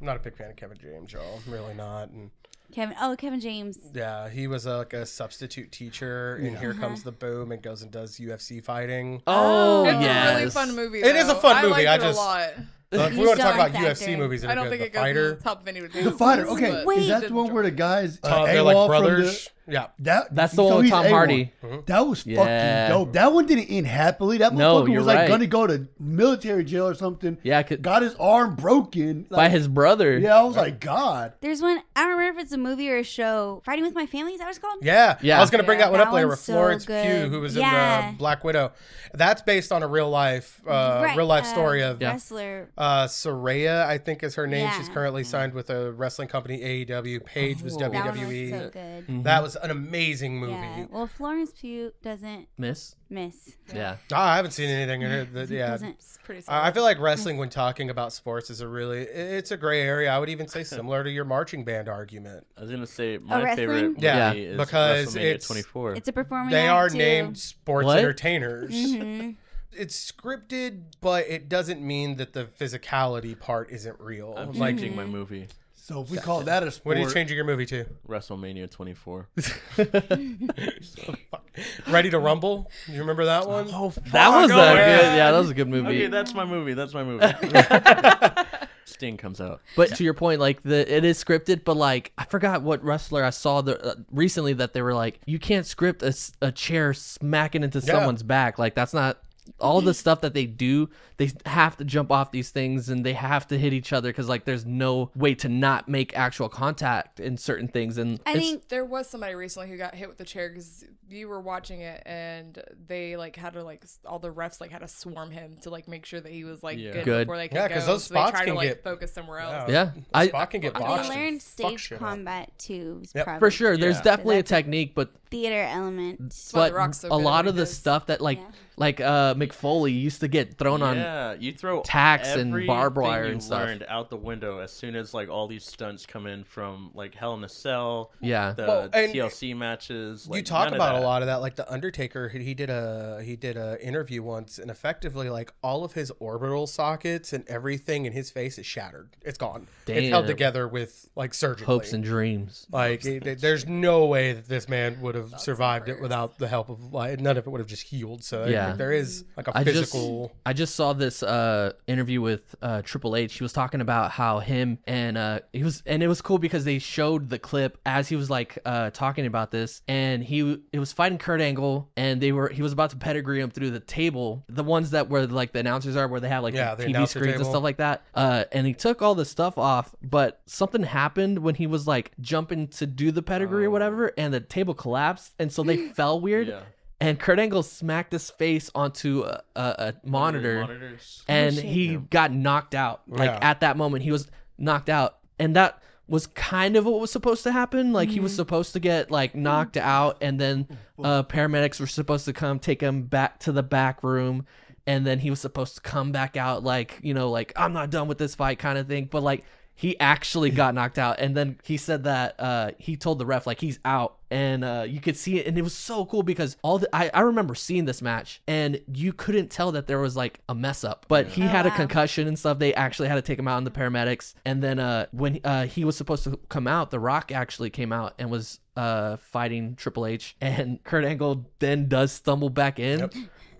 I'm not a big fan of Kevin James, y'all. I'm really not. And Kevin. Oh, Kevin James. yeah, he was uh, like a substitute teacher, and here comes the boom, and goes and does UFC fighting. Oh It's yes. a really fun movie. It is a though. fun I movie, liked I it just- a lot. Uh, if we want to talk don't about like that UFC actor. movies that I are don't good, think the it goes fighter, to the top of any of The fighter. Okay, but Wait. is that the the one where the guys uh, Tom, they're AWOL like from brothers. Yeah, that, That's the so one with he's Tom AWOL. Hardy. That was Yeah. fucking dope. That one didn't end happily. That No, motherfucker you're was like right. gonna go to military jail or something. Yeah, got his arm broken by his brother. Yeah, I was like, God. There's one. I don't remember if it's a movie or a show. Fighting with my family. Is that what it's called? yeah, Yeah. I was gonna bring Yeah. that one up later with so Florence good. Pugh, who was Yeah. in the Black Widow. That's based on a real life, uh, Right, real life uh, story of wrestler. uh, Saraya, I think is her name. She's currently signed with a wrestling company, AEW. Paige was Oh. That WWE. was so good. Mm-hmm. That was an amazing movie. Yeah. Well, Florence Pugh doesn't Miss. miss. Yeah. Ah, I haven't seen anything in it. That, [laughs] yeah, Doesn't. It's pretty I I feel like wrestling, when talking about sports, is a really it's a gray area. I would even say [laughs] similar to your marching band argument. I was gonna say my wrestling? favorite movie Yeah, is because WrestleMania it's- 24. It's a performing. They art, are too. named sports What? entertainers. Mhm. It's scripted, but it doesn't mean that the physicality part isn't real. I'm like, changing my movie. So if we call that a sport, what are you changing your movie to? WrestleMania 24. [laughs] [laughs] Ready to Rumble? You remember that one? Oh, That was a good. Yeah, that was a good movie. Okay, that's my movie. That's my movie. [laughs] Sting comes out. But to your point, like the it is scripted, but like I forgot what wrestler I saw the uh, recently that they were like, you can't script a, s- a chair smacking into Yeah. someone's back. Like that's not all the mm-hmm. stuff that they do. They have to jump off these things and they have to hit each other because like there's no way to not make actual contact in certain things. And I it's- think There was somebody recently who got hit with the chair because you were watching it and they like had to like all the refs like had to swarm him to like make sure that he was like Yeah. good, Good. before they could Yeah, go. 'cause those so they spots try can to like get- focus somewhere else. Yeah. I, I- Spot can get they botched. and learned fuck stage shit up. combat too. is Yep. for sure, there's Yeah. definitely a a- technique, but theater element. but The Rock's so a good lot of the stuff that like Yeah. Like uh Mick Foley used to get thrown on Yeah, you throw tacks and barbed everything wire and stuff. learned out the window as soon as like all these stunts come in from like Hell in a Cell, yeah. the Well, TLC matches. you talk about a lot of that like the undertaker he he did a he did a interview once and effectively like all of his orbital sockets and everything in his face is shattered it's gone it's held together with like surgery. Hopes and dreams. like it- it- there's no way that this man would have survived it without the help of like none of it would have just healed so Yeah. Yeah. there is like a I just- physical I just saw this uh, interview with uh, Triple H. He was talking about how him and uh, he was, and it was cool because they showed the clip as he was like uh, talking about this, and he it was fighting Kurt Angle, and they were he was about to pedigree him through the table, the ones that where like the announcers are, where they have like Yeah, the the TV announcer screens and stuff like that. Uh, and he took all the stuff off, but something happened when he was like jumping to do the pedigree or whatever, and the table collapsed, and so they [gasps] fell weird. Yeah. And Kurt Angle smacked his face onto a, a, a monitor, and shit. he got knocked out. Like Yeah. at that moment, he was knocked out, and that was kind of what was supposed to happen. Like he was supposed to get like knocked out, and then uh, paramedics were supposed to come take him back to the back room, and then he was supposed to come back out like you know like I'm not done with this fight kind of thing. But like he actually got knocked out, and then he said that uh, he told the ref like he's out, and uh, you could see it, and it was so cool because all the I, I remember seeing this match, and you couldn't tell that there was like a mess up, but he Oh, had a concussion and stuff. They actually had to take him out in the paramedics, and then uh, when uh, he was supposed to come out, The Rock actually came out and was uh, fighting Triple H, and [laughs] Kurt Angle then does stumble back in.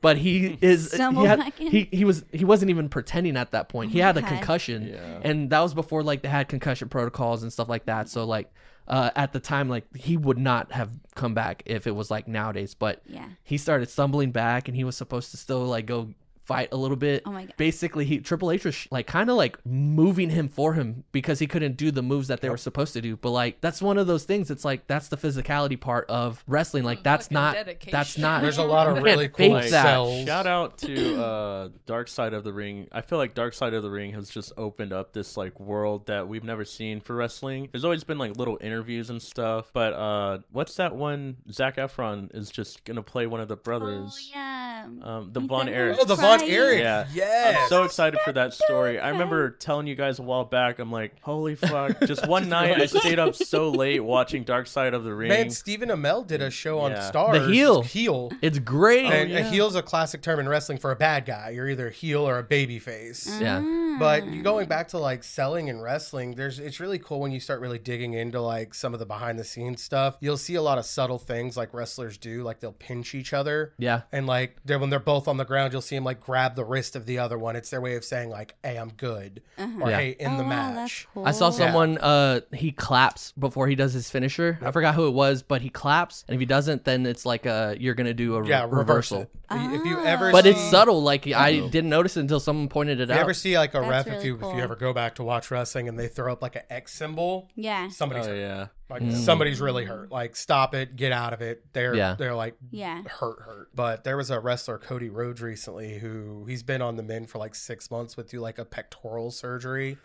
But he [laughs] is he, had, he he was he wasn't even pretending at that point. He had a concussion, Yeah. and that was before like they had concussion protocols and stuff like that. So like uh, at the time, like he would not have come back if it was like nowadays. But Yeah. he started stumbling back, and he was supposed to still like go fight a little bit. Oh my God. Basically, he Triple H was like kind of like moving him for him because he couldn't do the moves that they were supposed to do. But like that's one of those things. It's like that's the physicality part of wrestling. Like that's fucking not dedication. that's not. There's a lot of really cool that. cells. Shout out to uh, Dark Side of the Ring. I feel like Dark Side of the Ring has just opened up this like world that we've never seen for wrestling. There's always been like little interviews and stuff, but uh, what's that one? Zac Efron is just gonna play one of the Oh brothers. yeah. Um, the He Von said Erich. Oh, the Von Right. Erich. Yeah. Yes. I'm so excited for that story. I remember telling you guys a while back. I'm like, holy [laughs] fuck! Just one night, I stayed up so late watching Dark Side of the Ring. Man, Stephen Amell did a show on Yeah. Starz. The heel. Heel. It's great. and yeah. a heel's a classic term in wrestling for a bad guy. You're either a heel or a baby face. yeah. But Mm. you going back to like selling and wrestling, there's it's really cool when you start really digging into like some of the behind the scenes stuff. You'll see a lot of subtle things like wrestlers do, like they'll pinch each other. Yeah. And like they're when they're both on the ground, you'll see them like grab the wrist of the other one. It's their way of saying like, "Hey, I'm good," or Yeah. "Hey, in Oh, the wow, match." that's cool. I saw someone uh he claps before he does his finisher. I forgot who it was, but he claps, and if he doesn't, then it's like uh you're gonna do a re- Yeah, reverse reversal. it. If you ever, But see, it's subtle. Like I didn't notice it until someone pointed it If you out. ever see like a That's ref, if really you if you ever go back to watch wrestling and they throw up like an X symbol, Yeah. somebody's Oh hurt. yeah. Like mm. somebody's really hurt. Like stop it, get out of it. They're Yeah. they're like Yeah. hurt hurt. But there was a wrestler Cody Rhodes recently who he's been on the men for like six months with do like a pectoral surgery.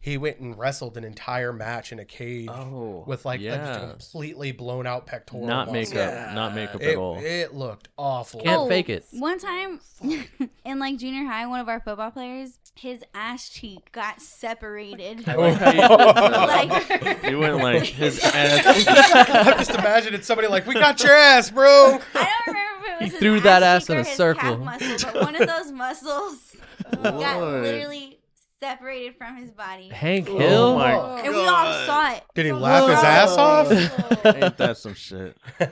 He went and wrestled an entire match in a cage Oh, with like yeah. a completely blown out pectoral. Not muscle. makeup. Not makeup It, all. it looked awful. Can't oh, fake it. One time [laughs] in like junior high, one of our football players, his ass cheek got separated. I [laughs] like how you, like you went like [laughs] his ass. I'm just imagining somebody like, "We got your ass, bro." [laughs] I don't remember if it was He his threw that ass ass in a circle. muscle, but one of those muscles got literally separated from his body. Hank Oh Hill. my And we all saw it. Did he So laugh his we ass off? [laughs] Ain't that some shit? [laughs]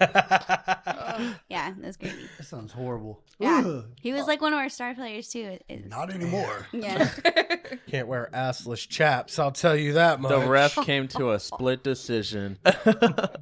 Yeah, that's crazy. That sounds horrible. Yeah. Ugh. He was like one of our star players too. It- it's- Not anymore. yeah. [laughs] Can't wear assless chaps. I'll tell you that much. The ref came to a split decision.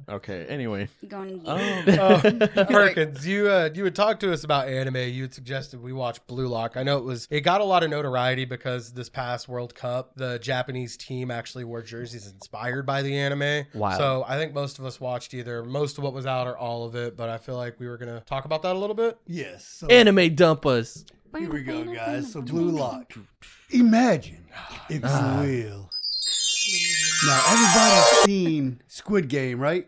Okay. Anyway. Going to Oh, Oh, Perkins, you uh, you had talked to us about anime. You had suggested we watch Blue Lock. I know it was it got a lot of notoriety because this past World Cup, the Japanese team actually wore jerseys inspired by the anime. Wow. So I think most of us watched either most of what was out or all of it. But I feel like we were gonna talk about that a little bit. Yes. So Anime dump us. here we go, guys. So Blue Lock. Imagine, if Ah. you will. Now everybody's seen Squid Game, right?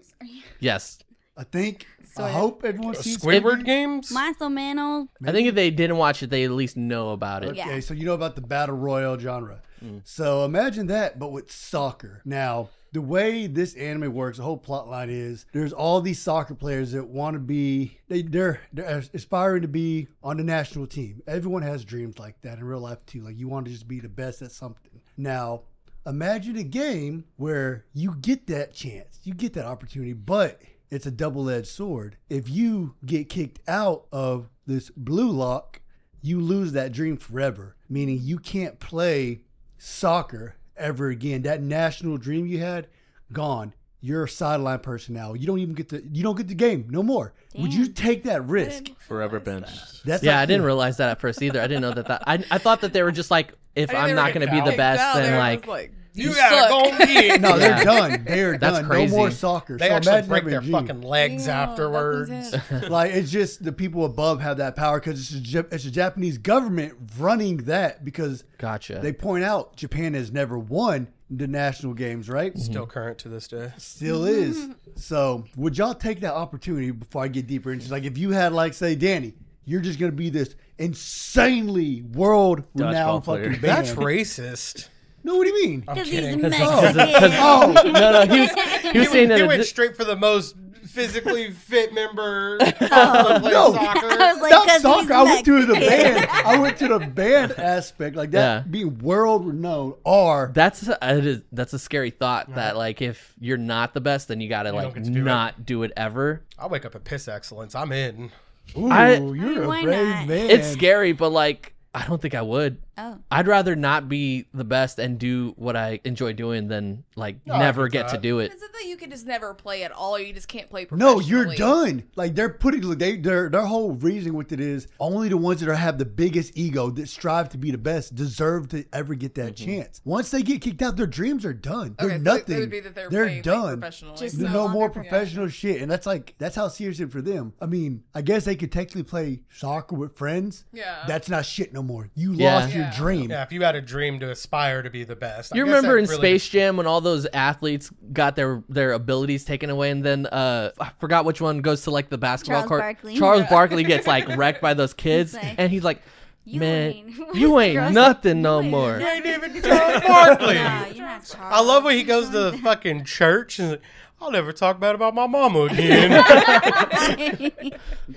Yes. I think. I Sort of. hope everyone's seen Squidward games. Más o menos. I think if they didn't watch it, they at least know about it. Yeah. Okay, so you know about the battle royale genre. Mm. So imagine that, but with soccer. Now, the way this anime works, the whole plot line is there's all these soccer players that want to be they they're they're aspiring to be on the national team. Everyone has dreams like that in real life too. Like you want to just be the best at something. Now, imagine a game where you get that chance, you get that opportunity, but it's a double-edged sword. If you get kicked out of this blue lock, you lose that dream forever, meaning you can't play soccer ever again. That national dream you had, gone. You're a sideline person now. You don't even get the you don't get the game no more. Would you take that risk? forever benched. That's Yeah, like- I didn't realize that at first either. I didn't know that. that I, I thought that they were just like, if I think I'm not going to be the best, then They were like, just You you gotta suck. go get. No, they're Yeah. done. [laughs] They're That's done. crazy. No more soccer. They so actually break their a dream. fucking legs Yeah, afterwards. intense. [laughs] like it's just the people above have that power because it's, a it's the Japanese government running that because gotcha. they point out Japan has never won the national games, right? Still current to this day. Still is. So would y'all take that opportunity before I get deeper into like if you had like say Danny, you're just gonna be this insanely world renowned fucking band. That's racist. No, what do you mean? I'm Because he's kidding. Mexican. Oh, no, no, he was, [laughs] he was saying He that. went it- straight for the most physically fit member. [laughs] Oh. to play No. soccer. [laughs] I was like, not 'cause he's soccer. I went to the band. I went to the band aspect, like that Yeah. being world renowned. Or that's a, it is, that's a scary thought. That like if you're not the best, then you got to don't like get to do it. not do it ever. I'll wake up at piss excellence. I'm in. ooh, I- you're a brave not? man. It's scary, but like I don't think I would. Oh, I'd rather not be the best and do what I enjoy doing than like No, I never get get to that. do it. Is it that you can just never play at all? Or you just can't play No, professionally? you're done. Like they're putting they their their whole reason with it is only the ones that are, have the biggest ego that strive to be the best deserve to ever get that mm-hmm. chance. Once they get kicked out, their dreams are done. They're Okay, so it- nothing. it would be that they're, they're playing, like, done. professionally. Just no no longer more professional. professional shit, and that's like that's how serious it for them. I mean, I guess they could technically play soccer with friends. Yeah. that's not shit no more. You Yeah. lost your Yeah. dream. Yeah, if you had a dream to aspire to be the best, I You guess remember that in really- Space Jam when all those athletes got their their abilities taken away, and then uh, I forgot which one goes to like the basketball Charles court. Barkley. Charles Barkley gets like [laughs] wrecked by those kids, He's like, and he's like, "You "Man, ain't- you [laughs] ain't Gross. nothing no You more." You ain't even Charles Barkley. No, you're not [laughs] Charles. I love when he goes to the fucking church and I'll never talk bad about my mama again.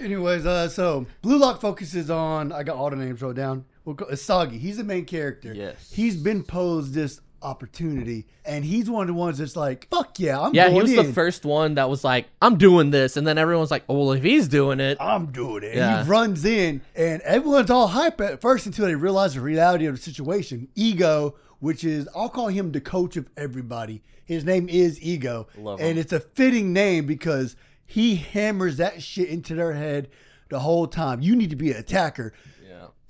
Anyways, uh, so Blue Lock focuses on. I got all the names wrote down. We'll Soggy. He's the main character. Yes. He's been posed this opportunity, and he's one of the ones that's like, "Fuck yeah, I'm Yeah, he was in. the first one that was like, "I'm doing this," and then everyone's like, "Oh, well, if he's doing it, I'm doing it." Yeah. He runs in, and everyone's all hype at first until they realize the reality of the situation. Ego, which is I'll call him the coach of everybody. His name is Ego, Love and him. it's a fitting name because he hammers that shit into their head the whole time. You need to be an attacker.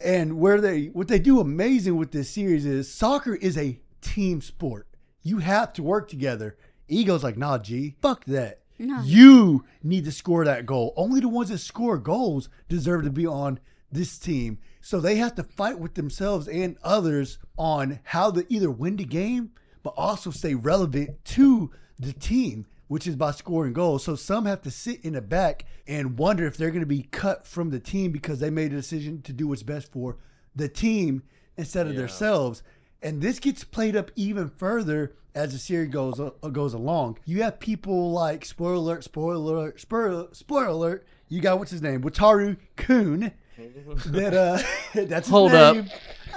And where they what they do amazing with this series is soccer is a team sport. You have to work together. Ego's like, nah, G, fuck that. No. You need to score that goal. Only the ones that score goals deserve to be on this team. So they have to fight with themselves and others on how to either win the game, but also stay relevant to the team, which is by scoring goals. So some have to sit in the back and wonder if they're going to be cut from the team because they made a decision to do what's best for the team instead of Yeah. themselves. And this gets played up even further as the series goes uh, goes along. You have people like spoiler alert, spoiler alert, spoiler, spoiler alert. You got what's his name, Wataru Kuon. [laughs] That uh, [laughs] that's his Hold up. [laughs]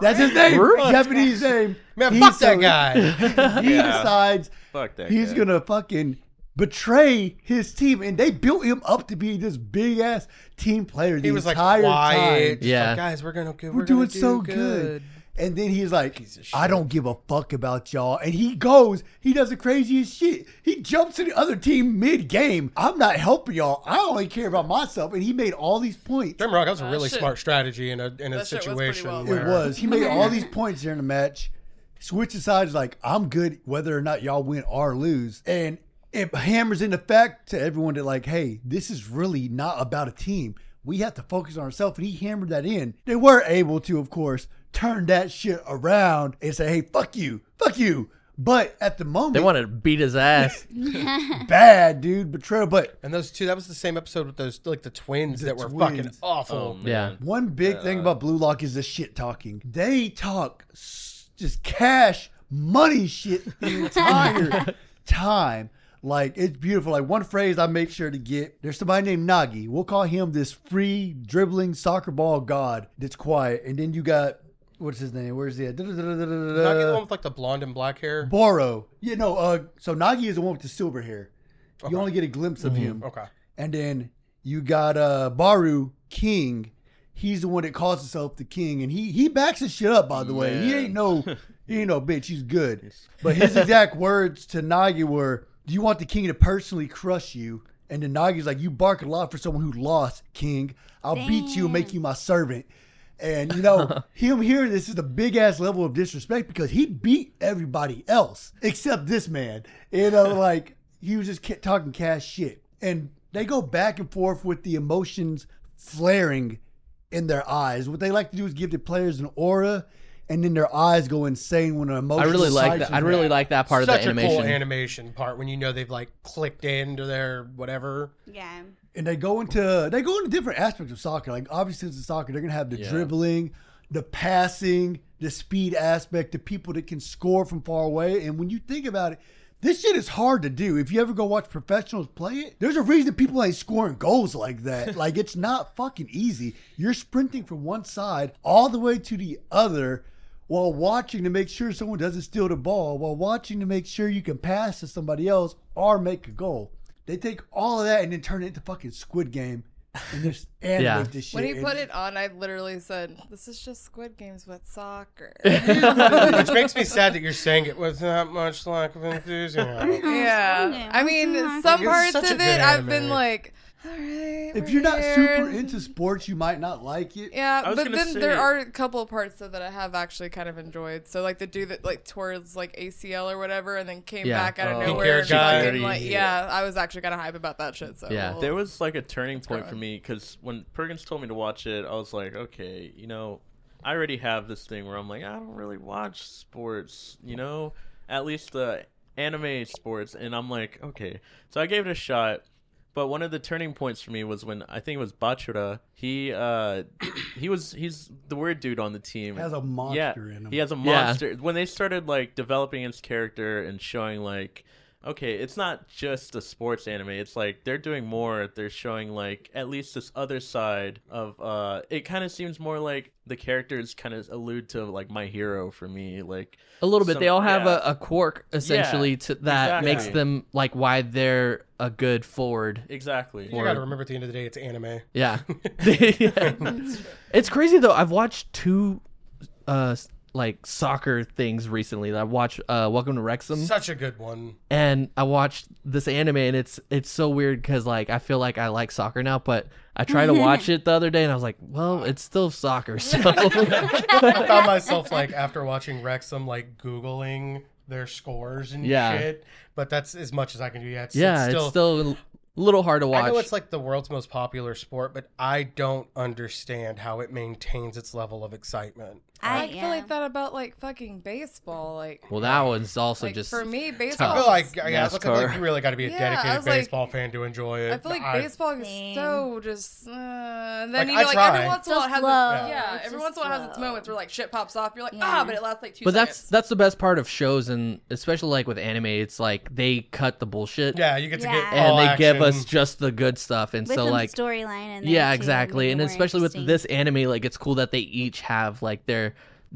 That's his name, Japanese name. Man, He fuck that guy. He Yeah. decides Fuck that. he's guy. gonna fucking betray his team, and they built him up to be this big ass team player. The He was like entire quiet. time. just Yeah. like, guys, we're gonna we're, We're, gonna doing do so good. And then he's like, I don't give a fuck about y'all. And he goes, he does the craziest shit. He jumps to the other team mid game. I'm not helping y'all. I only care about myself. And he made all these points. Don't get me wrong, that was a ah, really shit- smart strategy in a in a that was situation. well where It was. He made all these [laughs] points during the match. Switches sides like, I'm good whether or not y'all win or lose. And it hammers in the fact to everyone that like, hey, this is really not about a team. We have to focus on ourselves. And he hammered that in. They were able to, of course, turn that shit around and say, hey, fuck you. Fuck you. But at the moment, they wanted to beat his ass." [laughs] [laughs] bad, dude. Betrayal. But And those two, that was the same episode with those like the twins The that were fucking awful. Oh, man. yeah, One big thing uh, about Blue Lock is the shit talking. They talk s- just cash money shit the [laughs] entire time. Like it's beautiful. Like one phrase I make sure to get. There's somebody named Nagi. We'll call him this free dribbling soccer ball god that's quiet. And then you got what's his name? Where's he at? Not the one with like the blonde and black hair. Boro. You know, uh, so Nagi is the one with the silver hair. You only get a glimpse of him. Okay. And then you got uh Baru King. He's the one that calls himself the king, and he he backs his shit up. By the way, he ain't no he ain't no bitch. He's good. [laughs] But his exact words to Nagi were, "Do you want the king to personally crush you?" And then Nagi's like, "You bark a lot for someone who lost, King. I'll beat you and make you my servant." And you know [laughs] him hearing this is a big ass level of disrespect because he beat everybody else except this man. You [laughs] know, like he was just ca- talking cash shit, and they go back and forth with the emotions flaring in their eyes. What they like to do is give the players an aura, and then their eyes go insane when an emotion. I really like that. I really like that part Such of the a cool animation. animation part when you know they've like clicked into their whatever. yeah. and they go into they go into different aspects of soccer. Like obviously, it's soccer. They're gonna have the Yeah. dribbling, the passing, the speed aspect, the people that can score from far away. And when you think about it, this shit is hard to do. If you ever go watch professionals play it, there's a reason people ain't scoring goals like that. [laughs] like it's not fucking easy. You're sprinting from one side all the way to the other. While watching to make sure someone doesn't steal the ball, while watching to make sure you can pass to somebody else or make a goal. They take all of that and then turn it into fucking Squid Game and just [laughs] animate Yeah. this shit. When he put it on, I literally said, "This is just Squid Games with soccer." [laughs] Which makes me sad that you're saying it with that much lack of enthusiasm. yeah, [laughs] I mean, some parts of good it, I've been like, "All right." if you're not here." super into sports, you might not like it. Yeah, but then say- there are a couple of parts though that I have actually kind of enjoyed. So like the dude that like towards like ACL or whatever, and then came Yeah. back out of Oh. Pink nowhere. and guy. fucking, like, Yeah. yeah, I was actually kind of hype about that shit. So Yeah. we'll- There was like a turning point go for me because when Perkins told me to watch it, I was like, okay, you know, I already have this thing where I'm like, I don't really watch sports, you know, at least the anime sports, and I'm like, okay, so I gave it a shot. But one of the turning points for me was when I think it was Bachira. He uh [coughs] he was he's the weird dude on the team. He has a monster yeah, in him. He has a Yeah. monster. When they started like developing his character and showing like okay, it's not just a sports anime. It's like they're doing more. They're showing like at least this other side of uh it kind of seems more like the characters kind of allude to like my hero for me like A little bit. Some- they all have yeah. a, a quirk essentially to that exactly. makes them like why they're a good forward. exactly. You gotta remember at the end of the day, it's anime. Yeah. [laughs] [laughs] it's crazy though. I've watched two uh s- like soccer things recently. I watched uh Welcome to Wrexham Such a good one. and I watched this anime and it's it's so weird cuz like I feel like I like soccer now, but I tried to [laughs] watch it the other day and I was like, well, it's still soccer. So [laughs] I found [laughs] myself like after watching Wrexham, like googling their scores and Yeah. shit. But that's as much as I can do. Yeah, it's, yeah, it's still. it's still a little hard to watch. I know it's like the world's most popular sport, but I don't understand how it maintains its level of excitement. I I, feel like that about like fucking baseball. Like, well, that one's also like just for me, Baseball. I baseball. feel like yeah, I feel like you really got to be a Yeah, dedicated was like- baseball fan to enjoy it. I feel like I- baseball is Same. so just. Uh, and Like, then you I like try. every once in a while it has its, yeah, It's every once in a while it has its moments where like shit pops off. You're like Yeah. ah, but it lasts like two but that's seconds. that's the best part of shows and especially like with anime it's like they cut the bullshit yeah, you get to Yeah. get and all they give us just the good stuff and with so like storyline and yeah exactly and especially with this. this anime like it's cool that they each have like their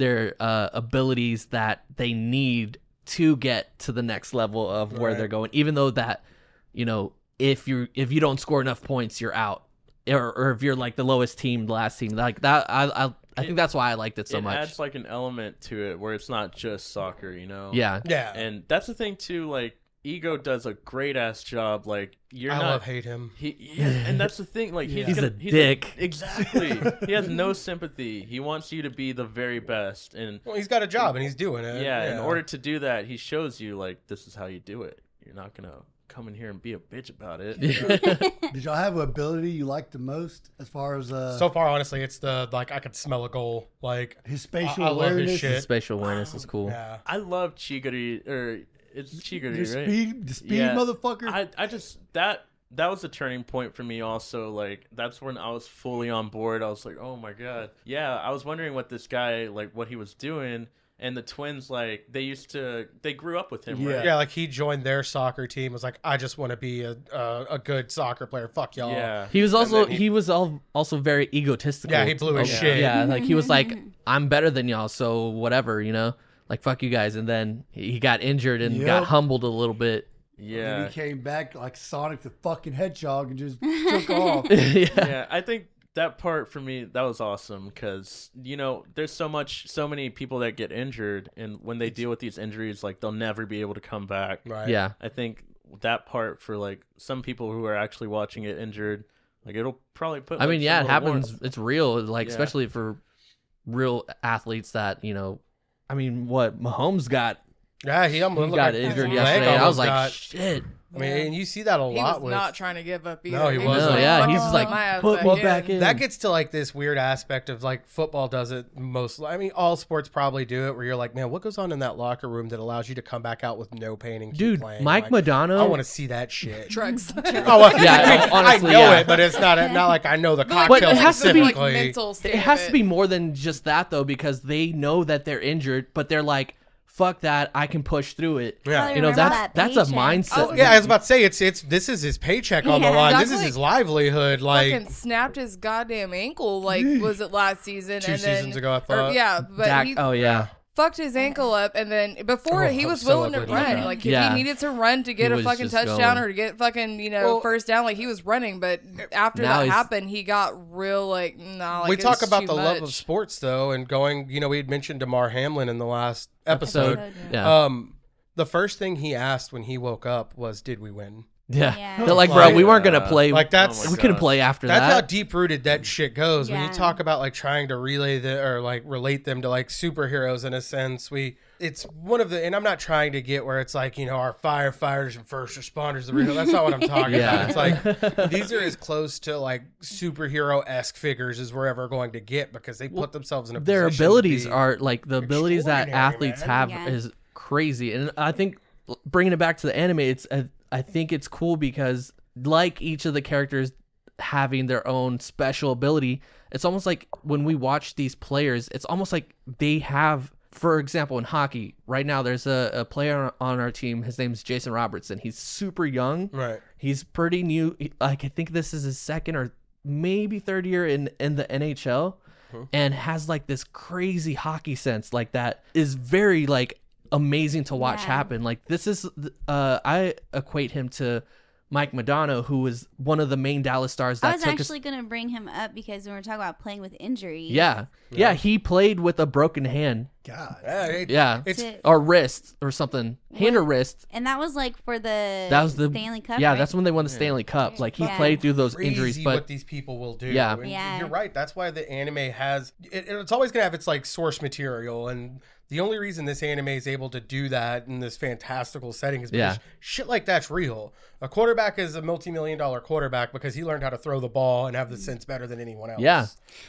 their uh abilities that they need to get to the next level of where Right. they're going even though that you know if you if you don't score enough points you're out or, or if you're like the lowest team the last team like that i i, I think that's why i liked it so it much It adds like an element to it where it's not just soccer, you know. yeah Yeah, And that's the thing too. Like Ego does a great ass job. Like you're I not. love hate him. He yeah, and that's the thing. Like he's, He's gonna, a dick. exactly. he has no sympathy. He wants you to be the very best, and Well, he's got a job and he's doing it. yeah, in order to do that, he shows you like this is how you do it. You're not gonna come in here and be a bitch about it. [laughs] Did y'all have an ability you liked the most as far as uh, So far, honestly, it's the like I could smell a goal. Like his spatial I- I love his awareness? shit. spatial awareness is cool yeah, I love Chigiri, or it's Chigiri, The right? speed, the speed Yeah. motherfucker. I, I just that that was a turning point for me also like that's when i was fully on board i was like oh my god yeah i was wondering what this guy like what he was doing and the twins like they used to they grew up with him right yeah. Like he joined their soccer team. Was like, I just want to be a, a a good soccer player. Fuck y'all. yeah He was also he, he- was all, also very egotistical. Yeah, he blew his shit. Yeah, like he was like, [laughs] I'm better than y'all, so whatever, you know, like fuck you guys. And then he he got injured and got humbled a little bit. And yeah he came back like Sonic the fucking Hedgehog and just took [laughs] off. yeah. yeah i think that part for me that was awesome because you know there's so much so many people that get injured and when they deal with these injuries like they'll never be able to come back Right. yeah. I think that part for like some people who are actually watching it injured, like it'll probably put. I like, mean, some yeah, it little happens. warmth. It's real, like Yeah. especially for real athletes that you know. I mean, what Mahomes got Yeah, he he almost got like injured yesterday. I was like, got- shit. I mean, and you see that a He lot was with. not trying to give up either. No, he was wasn't. No, like, yeah, he's just like put my ass put me back in. in. that gets to like this weird aspect of like football does it most. I mean, all sports probably do it, where you're like, man, what goes on in that locker room that allows you to come back out with no pain and keep Dude, playing? Mike Like, Madonna. I want to see that shit. [laughs] Drugs. [laughs] Oh, well, [laughs] Yeah, I, honestly, I know yeah. it, but it's not not like I know the But, cocktail it has to be, like, specifically. mental state it has of to be more than just that though, because they know that they're injured, but they're like, "Fuck that! I can push through it." yeah. You know, that's that that's a mindset. Oh, Yeah, I was about to say it's it's this is his paycheck on the Yeah. line. This is his livelihood. Like fucking snapped his goddamn ankle. Like [sighs] was it last season? Two and then, seasons ago, I or- thought. yeah, but Dak- he, oh yeah, fucked his ankle up, and then before Oh, he I'm was so willing to ugly to look run. at. Like if Yeah. he needed to run to get He a was fucking just touchdown going. or to get fucking you know Well- first down, like he was running. But after Now that he's- happened, he got real like nah. Like we it's talk about too the love of much. sports though, and going. You know, we had mentioned Damar Hamlin in the last episode. Episode. Yeah. Um, the first thing he asked when he woke up was, "Did we win?" Yeah. Yeah. They're like, bro, Like, we weren't gonna uh, play. Like that's Oh we couldn't play after that. That's how that. deep rooted that shit goes. When you Yeah. talk about like trying to relay the or like relate them to like superheroes in a sense, we it's one of the and I'm not trying to get where it's like you know our firefighters and first responders. The real that's not what I'm [laughs] talking Yeah. about. It's like [laughs] these are as close to like superhero esque figures as we're ever going to get because they put themselves in a their position to abilities be- are like the abilities that extraordinary, athletes man. have Yeah. is crazy and i think bringing it back to the anime it's uh, i think it's cool because like each of the characters having their own special ability it's almost like when we watch these players it's almost like they have for example in hockey right now there's a, a player on our team his name's jason robertson he's super young right. He's pretty new. Like I think this is his second or maybe third year in in the NHL, and has like this crazy hockey sense like that is very like amazing to watch Yeah. happen. Like this is uh I equate him to Mike Modano, who was one of the main Dallas stars that I was took actually gonna bring him up because when we're talking about playing with injuries. us. Yeah, yeah, he played with a broken hand. God. Yeah, it- Yeah, It's To- or wrist or something, hand or wrist. and that was like for the That was the Stanley Cup. Yeah, right? that's when they won the Stanley Cup. Like he Yeah. played through those crazy injuries, what but these people will do. Yeah. And Yeah. you're right. That's why the anime has it, it's always gonna have its like source material, and the only reason this anime is able to do that in this fantastical setting is because Yeah. shit like that's real. A quarterback is a multi-million dollar quarterback because he learned how to throw the ball and have the mm. sense better than anyone else. Yeah.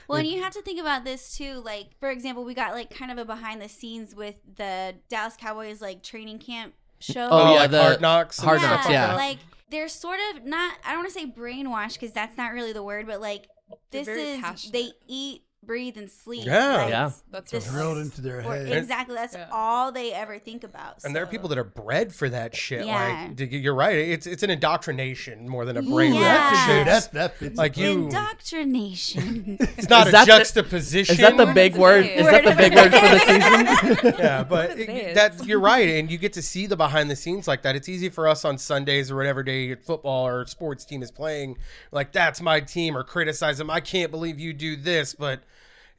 Well, and you have to think about this too. Like, for example, we got like kind of a behind the scenes with the Dallas Cowboys like training camp show. Oh, Oh, yeah, like the hard knocks. and Hard Knocks, like yeah. Like they're sort of not. I don't want to say brainwashed because that's not really the word, but like this is passionate. they eat, breathe, and sleep. Yeah. like, Yeah. That's this- Drilled into their or- head. exactly. That's Yeah. all they ever think about. And there are people that are bred for that shit. Yeah. Like you're right. It's it's an indoctrination more than a Yeah. brain. Yeah. That's that fits. Like you, indoctrination. [laughs] it's not Is a that the- juxtaposition. Is that the big of word? Is that the big word for the season? [laughs] [laughs] yeah, but It is. it, that you're right, and you get to see the behind the scenes like that. It's easy for us on Sundays or whatever day football or sports team is playing, like that's my team, or criticize them. I can't believe you do this, but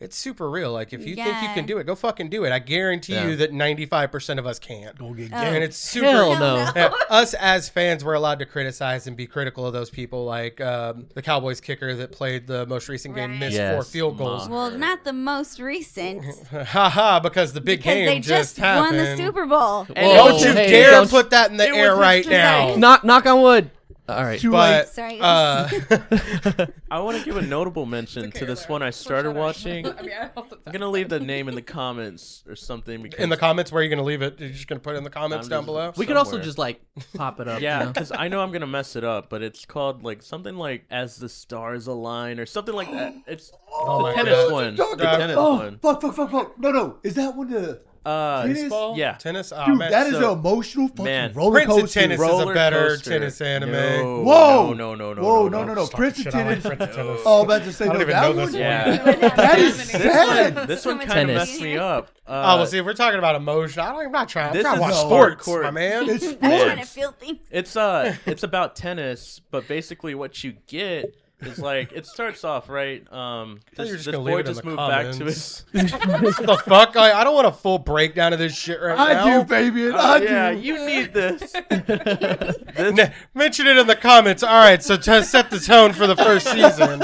it's super real. Like if you think you can do it, go fucking do it. I guarantee Yeah. you that 95 percent of us can't. Go get Oh. And it's [laughs] super. Hell no. Yeah, us as fans, we're allowed to criticize and be critical of those people, like um, the Cowboys kicker that played the most recent game Right. missed Yes. four field goals. well, not the most recent. [laughs] Haha, because the big because game they just happened. won the Super Bowl. Whoa, Don't you hey, dare don't- put that in the air right now. knock knock on wood. All right. Too But Sorry, uh, [laughs] I want to give a notable mention to this one I started watching. [laughs] I mean, I also I'm gonna leave the name in the comments or something because in the comments, where are you going to leave it? You're just going to put it in the comments I'm down just- below. We could also somewhere. just like pop it up. you yeah, know? because I know I'm gonna mess it up, but it's called like something like "As the Stars Align" or something like that. It's Oh the my tennis God. one. The tennis oh, one. fuck, fuck, fuck, fuck. No, no. Is that one the. Uh, Tennis? Baseball? Yeah. tennis. Oh, Dude, man, that is so- an emotional fucking Man. roller Prince of coaster. Tennis is a better coaster. tennis anime. No, Whoa! No, no, no, Whoa, no, no, no, no. Prince of shit, like Tennis. Prince of Tennis. Oh, about to say, I don't no, even that know one. Yeah. That is This This sad. one, this one much kind of messed me up. Uh, Oh, well, see, if we're talking about emotion, I don't, I'm not trying. I'm This trying to is watch sports, hardcore. my man. It's I'm trying to feel things. It's uh, [laughs] it's about tennis, but basically what you get is like it starts off right. Um, thought you were just this gonna leave boy it in just the moved back to his. [laughs] what the fuck? Like, I don't want a full breakdown of this shit right now. I do, baby. Oh, I yeah, do. you need this. this [laughs] N- mention it in the comments. All right, so to set the tone for the first season.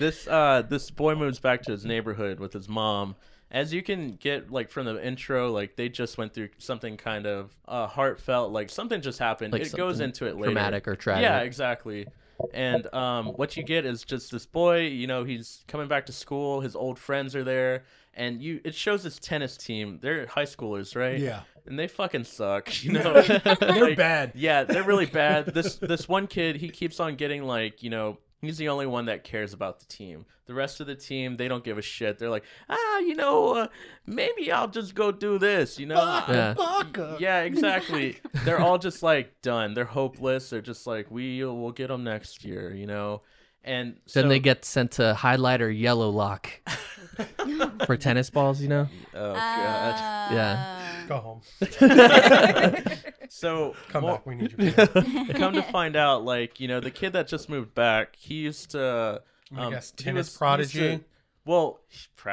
this uh this boy moves back to his neighborhood with his mom as you can get like from the intro like they just went through something kind of uh heartfelt like something just happened Like it goes something into it later dramatic or tragic. yeah exactly and um what you get is just this boy you know he's coming back to school his old friends are there and you it shows this tennis team they're high schoolers right Yeah. and they fucking suck you know [laughs] They're bad. yeah, they're really bad. This this one kid, he keeps on getting like, you know, he's the only one that cares about the team. The rest of the team, they don't give a shit. They're like, ah, you know, uh, maybe I'll just go do this, you know. Yeah. Baka. Yeah, [laughs] exactly. They're all just like done. They're hopeless. They're just like, we will get them next year, you know. And Then so- they get sent to highlighter yellow lock [laughs] for tennis balls. You know. Oh god. Uh, Yeah. [laughs] Go home. [laughs] So Come mo- back. We need you. Come [laughs] come to find out, like you know, the kid that just moved back, he used to. I Um, guess he tennis was- he prodigy. to- well,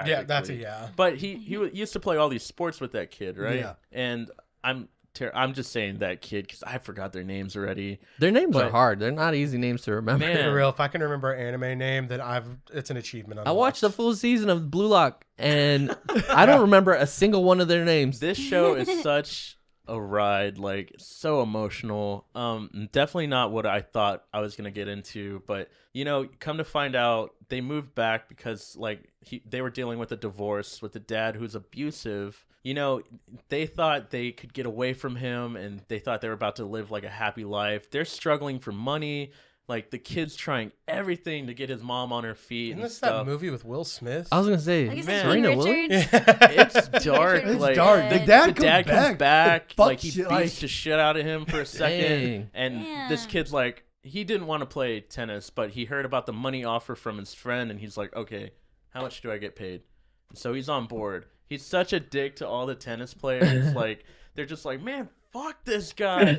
Yeah, that's a yeah. But he he used to play all these sports with that kid, right? Yeah. And I'm ter- I'm just saying that kid because I forgot their names already. Their names are hard. They're not easy names to remember. Man. For real, if I can remember an anime name, then I've it's an achievement. I watched the full season of Blue Lock, and [laughs] I don't remember a single one of their names. This show is [laughs] such a ride, like so emotional. Um, definitely not what I thought I was gonna get into, but you know, come to find out, they moved back because like he, they were dealing with a divorce with a dad who's abusive. You know, they thought they could get away from him, and they thought they were about to live like a happy life. They're struggling for money. Like the kid's trying everything to get his mom on her feet Isn't and this stuff. that movie with Will Smith? I was gonna say Like you Man. said, King Serena Williams. Richards. It's [laughs] dark. It's like, dark. The The dad, the comes, dad back. comes back, Fuck like he shit, beats like- the shit out of him for a second, Dang. and this kid's like, he didn't want to play tennis, but he heard about the money offer from his friend, and he's like, okay, how much do I get paid? And so he's on board. He's such a dick to all the tennis players. [laughs] like they're just like, man, fuck this guy.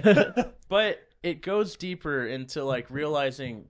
[laughs] but it goes deeper into like realizing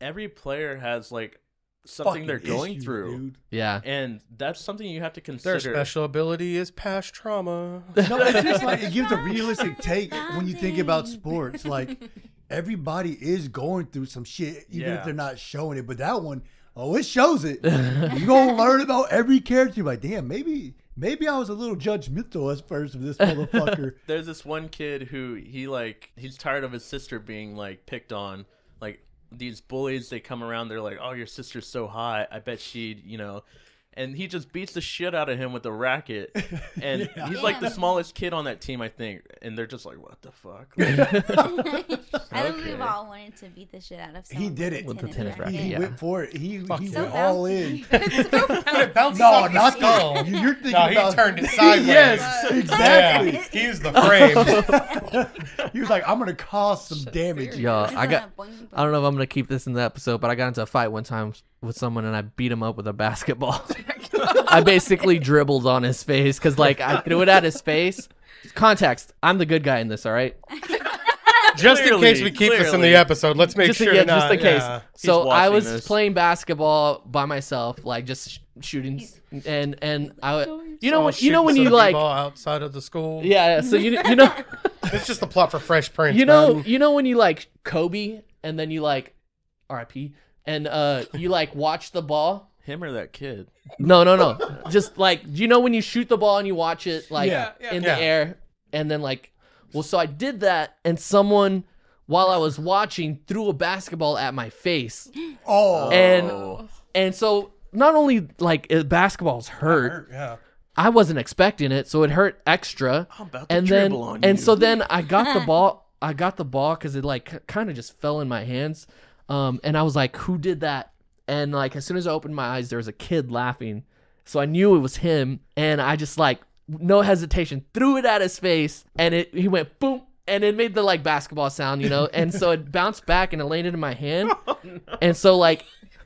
every player has like something Fucking they're going issues, through. dude. Yeah. And that's something you have to Their consider. special ability is past trauma. [laughs] No, it's just like it gives a realistic take when you think about sports. Like everybody is going through some shit, even Yeah. if they're not showing it. But that one, oh, it shows it. You're gonna learn about every character. You're like, damn, maybe, maybe I was a little judgmental at first of this motherfucker. [laughs] There's this one kid who he like he's tired of his sister being like picked on. Like these bullies, they come around, they're like, "Oh, your sister's so hot. I bet she'd, you know." And he just beats the shit out of him with a racket. [laughs] And he's like the smallest kid on that team, I think. And they're just like, "What the fuck?" Like, [laughs] I think Okay. we've all wanted to beat the shit out of someone. He did it. With the tennis racket, he yeah. went for it. He, Fuck he yeah. went all in. But it bounces No, not the skull. the. You're thinking [laughs] No, he about. turned it sideways. yes, exactly. Yeah, he used the frame. he was like, "I'm gonna cause some damage." Yo, It's I a got. boing, boing. I don't know if I'm gonna keep this in the episode, but I got into a fight one time with someone and I beat him up with a basketball. I basically dribbled on his face because like I threw it at his face. Context: I'm the good guy in this. All right. [laughs] Just in case we keep this in clearly. the episode, let's make just, sure yeah, not, just in case. yeah. So I watching was this. playing basketball by myself, like just sh- shooting, and and I, you know, Someone when, you know shooting when you some like, b-ball outside of the school. yeah. yeah, So you you know, [laughs] it's just the plot for Fresh Prince. you know, man. you know when you like Kobe, and then you like, R.I.P. And uh, you like watch the ball. Him or that kid? No, no, no. Just like do you know when you shoot the ball and you watch it like Yeah. Yeah, in yeah. the air and then like well so I did that and someone while I was watching threw a basketball at my face. [gasps] Oh, And and so not only like uh, basketballs hurt, Yeah. I wasn't expecting it, so it hurt extra. I'm about to And then dribble on and you. so then I got the ball. I got the ball because it like kind of just fell in my hands. Um, and I was like, "Who did that?" And like as soon as I opened my eyes, there was a kid laughing. So I knew it was him, and I just like no hesitation threw it at his face, and it he went boom, and it made the like basketball sound, you know. And so it [laughs] bounced back and it landed in my hand, Oh, and so like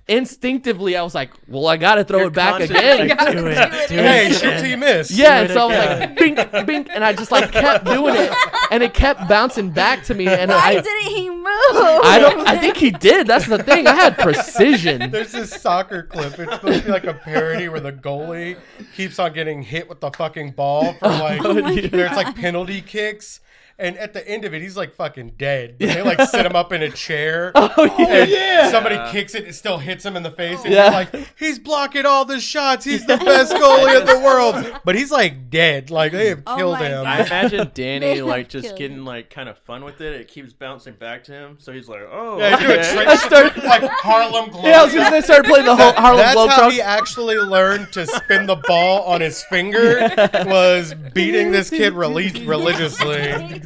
instinctively I was like, "Well, I gotta throw You're it back again." like, do it, do Hey, shoot till you miss. Yeah, and it so I was again. like, bink, bink, and I just like kept doing it, and it kept bouncing back to me, and Why I, didn't he move? I don't, I [laughs] think he did. That's the thing. I had precision. [laughs] There's this soccer clip. It's supposed to be like a parody where the goalie keeps on getting hit with the fucking ball for oh like there's like penalty kicks. And at the end of it, he's like fucking dead. But They like set him up in a chair. [laughs] Oh and oh, yeah, somebody kicks it, it still hits him in the face. And Yeah. you're like, he's blocking all the shots. He's the [laughs] best goalie in the world. But he's like dead. Like they have Oh killed my him. I imagine [laughs] Danny like just getting like kind of fun with it. It keeps bouncing back to him, so he's like, "Oh, Yeah, he's doing okay. tricks. started- like Harlem Globetrotters. yeah. I was gonna say, started playing the whole Harlem That's how he actually learned to spin the ball on his finger was beating this kid relig- religiously.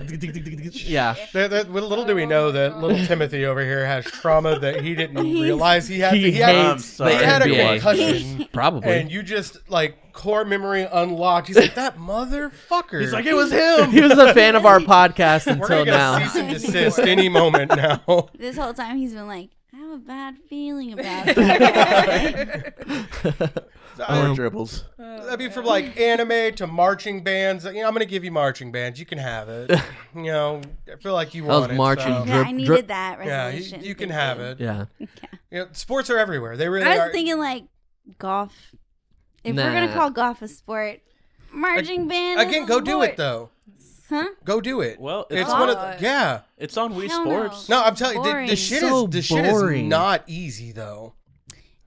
Yeah, That- that- little do we know that little [laughs] Timothy over here has trauma that he didn't realize he had. He He, had, I'm they had a NBA. concussion, probably. and you just like core memory unlocked. He's like that motherfucker. He's like, "It was him." [laughs] he was a fan of our podcast We're until gonna now. a cease and desist any moment now. This whole time he's been like, I have a bad feeling [laughs] about [laughs] that. More Um, dribbles. I mean, from like anime to marching bands, you know, I'm gonna give you marching bands. You can have it. [laughs] You know, I feel like you That was want it. marching so- yeah, Drip- I needed drip- that Yeah, you, you can have you. it. yeah. You know, sports are everywhere. They really I are. was thinking like golf. If we're gonna call golf a sport, marching band. is Again, a go do it though. Huh? Go do it. Well, it's it's one of the, yeah. It's on Wii Hell. Sports. No, I'm telling you, the, Boring. the shit So is the shit is boring. not easy though.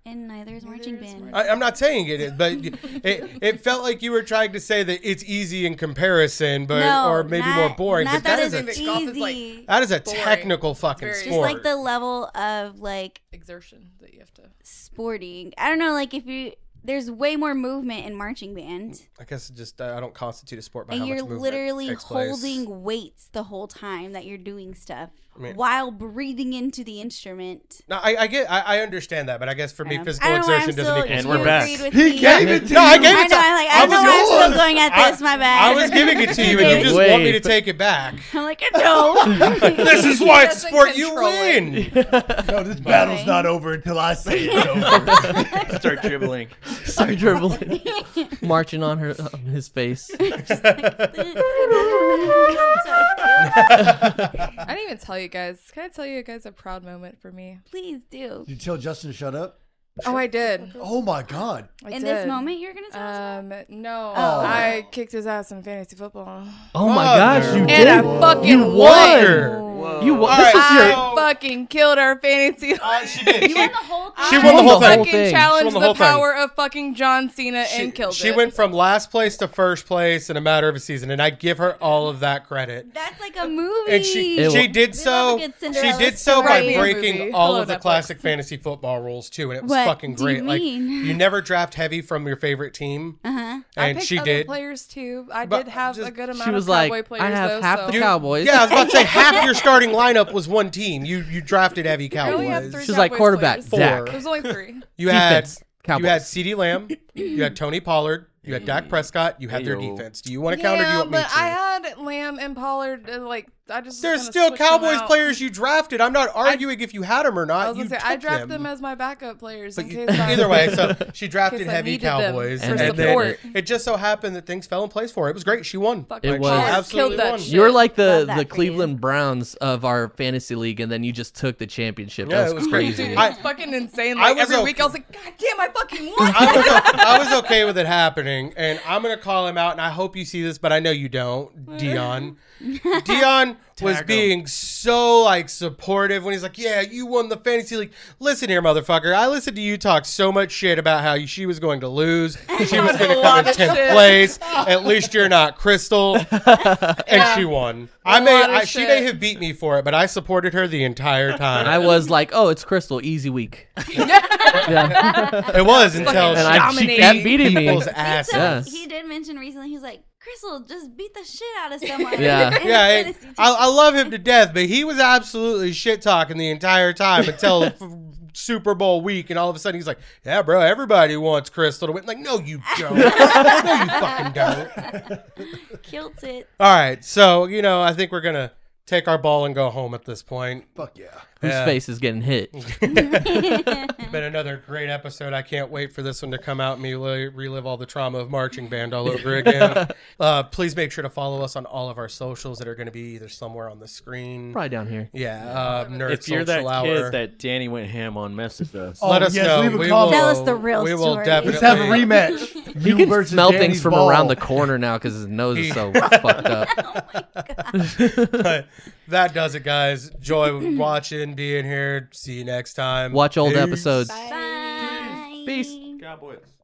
And neither is marching is band. I, I'm not saying it is, but [laughs] it, it felt like you were trying to say that it's easy in comparison, but no, or maybe not, more boring. Not But that that is a it's golf is, like, easy. that is a boring. technical fucking very- just sport. like the level of like Exertion that you have to. sporting. I don't know, like if you there's way more movement in marching band, I guess it just I don't constitute a sport by and how you're much movement literally takes place. holding weights the whole time that you're doing stuff I mean- while breathing into the instrument. No, I, I get, I, I understand that, but I guess for me, physical know exertion doesn't still- equal And we're back. agreed with He me. gave it to No, I gave it to- know. I'm like, I I know was I'm still going at I- this. my bad. I was giving it to you, and you just want me to Wait. take it back. I'm like, uh, no. [laughs] This is why it's sport you control it. win. [laughs] No, this battle's not over until I say it's [laughs] over. Start dribbling. Start dribbling, marching on her on his face. I didn't even tell you guys. Can I tell you guys a proud moment for me? Please do. you tell Justin to shut up? Oh, I did. Oh my God. I In did. this moment, you're gonna tell us. Um, no, Oh. I kicked his ass in fantasy football, Oh my Mother. gosh, you and did. I fucking You won. won. You won. All This right, was your. I fucking killed our fantasy. Uh, she did. She, whole she won the whole thing. Fucking thing. challenged She won the the, whole thing. power of fucking John Cena she, and killed she it. went from last place to first place in a matter of a season, and I give her all of that credit. That's like a movie. And she It she wa- did We so love a good she Cinderella did so by story. breaking Movie. all Hello, of the Netflix. classic fantasy football rules too, and it was What fucking do great. you like you never draft heavy from your favorite team, Uh huh. I and picked she other did. players too. I But did have just- a good amount She was of like, cowboy players I have though. half so. the You- Cowboys. Yeah, I was about to say [laughs] half your starting lineup was one team. You you drafted heavy I only have Cowboys. She's like quarterback, players. Four. Dak. There's only three. You had Defense, you had Cowboys. CeeDee Lamb, you had [clears throat] Tony Pollard, you had Dak mm. Prescott, you had their Heyo. defense. Do you want to counter? Do you yeah, want me but to? I had Lamb and Pollard. And like I just was There's gonna still switch them Cowboys out. players you drafted. I'm not arguing if you had them or not. I was you gonna say I took drafted them. them. as my backup players But in you- case. [laughs] I- either way, so [laughs] she drafted I heavy needed them Cowboys, for and then it just so happened that things fell in place for her. It was great. She won. Fucking It was- Pollard Absolutely killed that won. shit. You're like the Love that the for you. Cleveland Browns of our fantasy league, and then you just took the championship. Yeah, That it was was crazy. Dude, it I- was fucking insane. I Like was every okay. week, I was like, God damn, I fucking won. [laughs] I was, I was okay with it happening, and I'm gonna call him out. And I hope you see this, but I know you don't, Dion. [laughs] Dion was Tag 'em. being so like supportive when he's like, "Yeah, you won the fantasy league." Listen here, motherfucker. I listened to you talk so much shit about how she was going to lose. [laughs] She was going to come in tenth place. [laughs] At least you're not Crystal, [laughs] and she won. I A may, I, she may have beat me for it, but I supported her the entire time. I was like, oh, it's Crystal, easy week. yeah, it was until and she, I she kept beating me. people's So asses. Yes. he did mention recently. He's like, Crystal, just beat the shit out of someone. Yeah. [laughs] Yeah, fantasy I. I love him to death, but he was absolutely shit talking the entire time until [laughs] f- Super Bowl week, and all of a sudden he's like, "Yeah, bro, everybody wants Crystal to win." Like, no, you [laughs] don't. no, you fucking don't. Killed it. All right, so you know, I think we're gonna take our ball and go home at this point. Fuck yeah. Whose Yeah. face is getting hit? [laughs] Been another great episode. I can't wait for this one to come out and me relive all the trauma of marching band all over again. [laughs] uh, please make sure to follow us on all of our socials that are going to be either somewhere on the screen. Probably down here. Yeah, uh, Nerd If you're that Social Hour. kid that Danny went ham on, message us. Oh, Let us yes, know. leave a we comment. will, Tell us the real we will story. definitely Let's have a rematch. [laughs] He You can versus smell Danny's things from ball. around the corner now because his nose is so fucked up. Oh my But that does it, guys. Joy [clears throat] watching, being here. See you next time. Watch old Peace. episodes. Bye. Peace. Cowboys.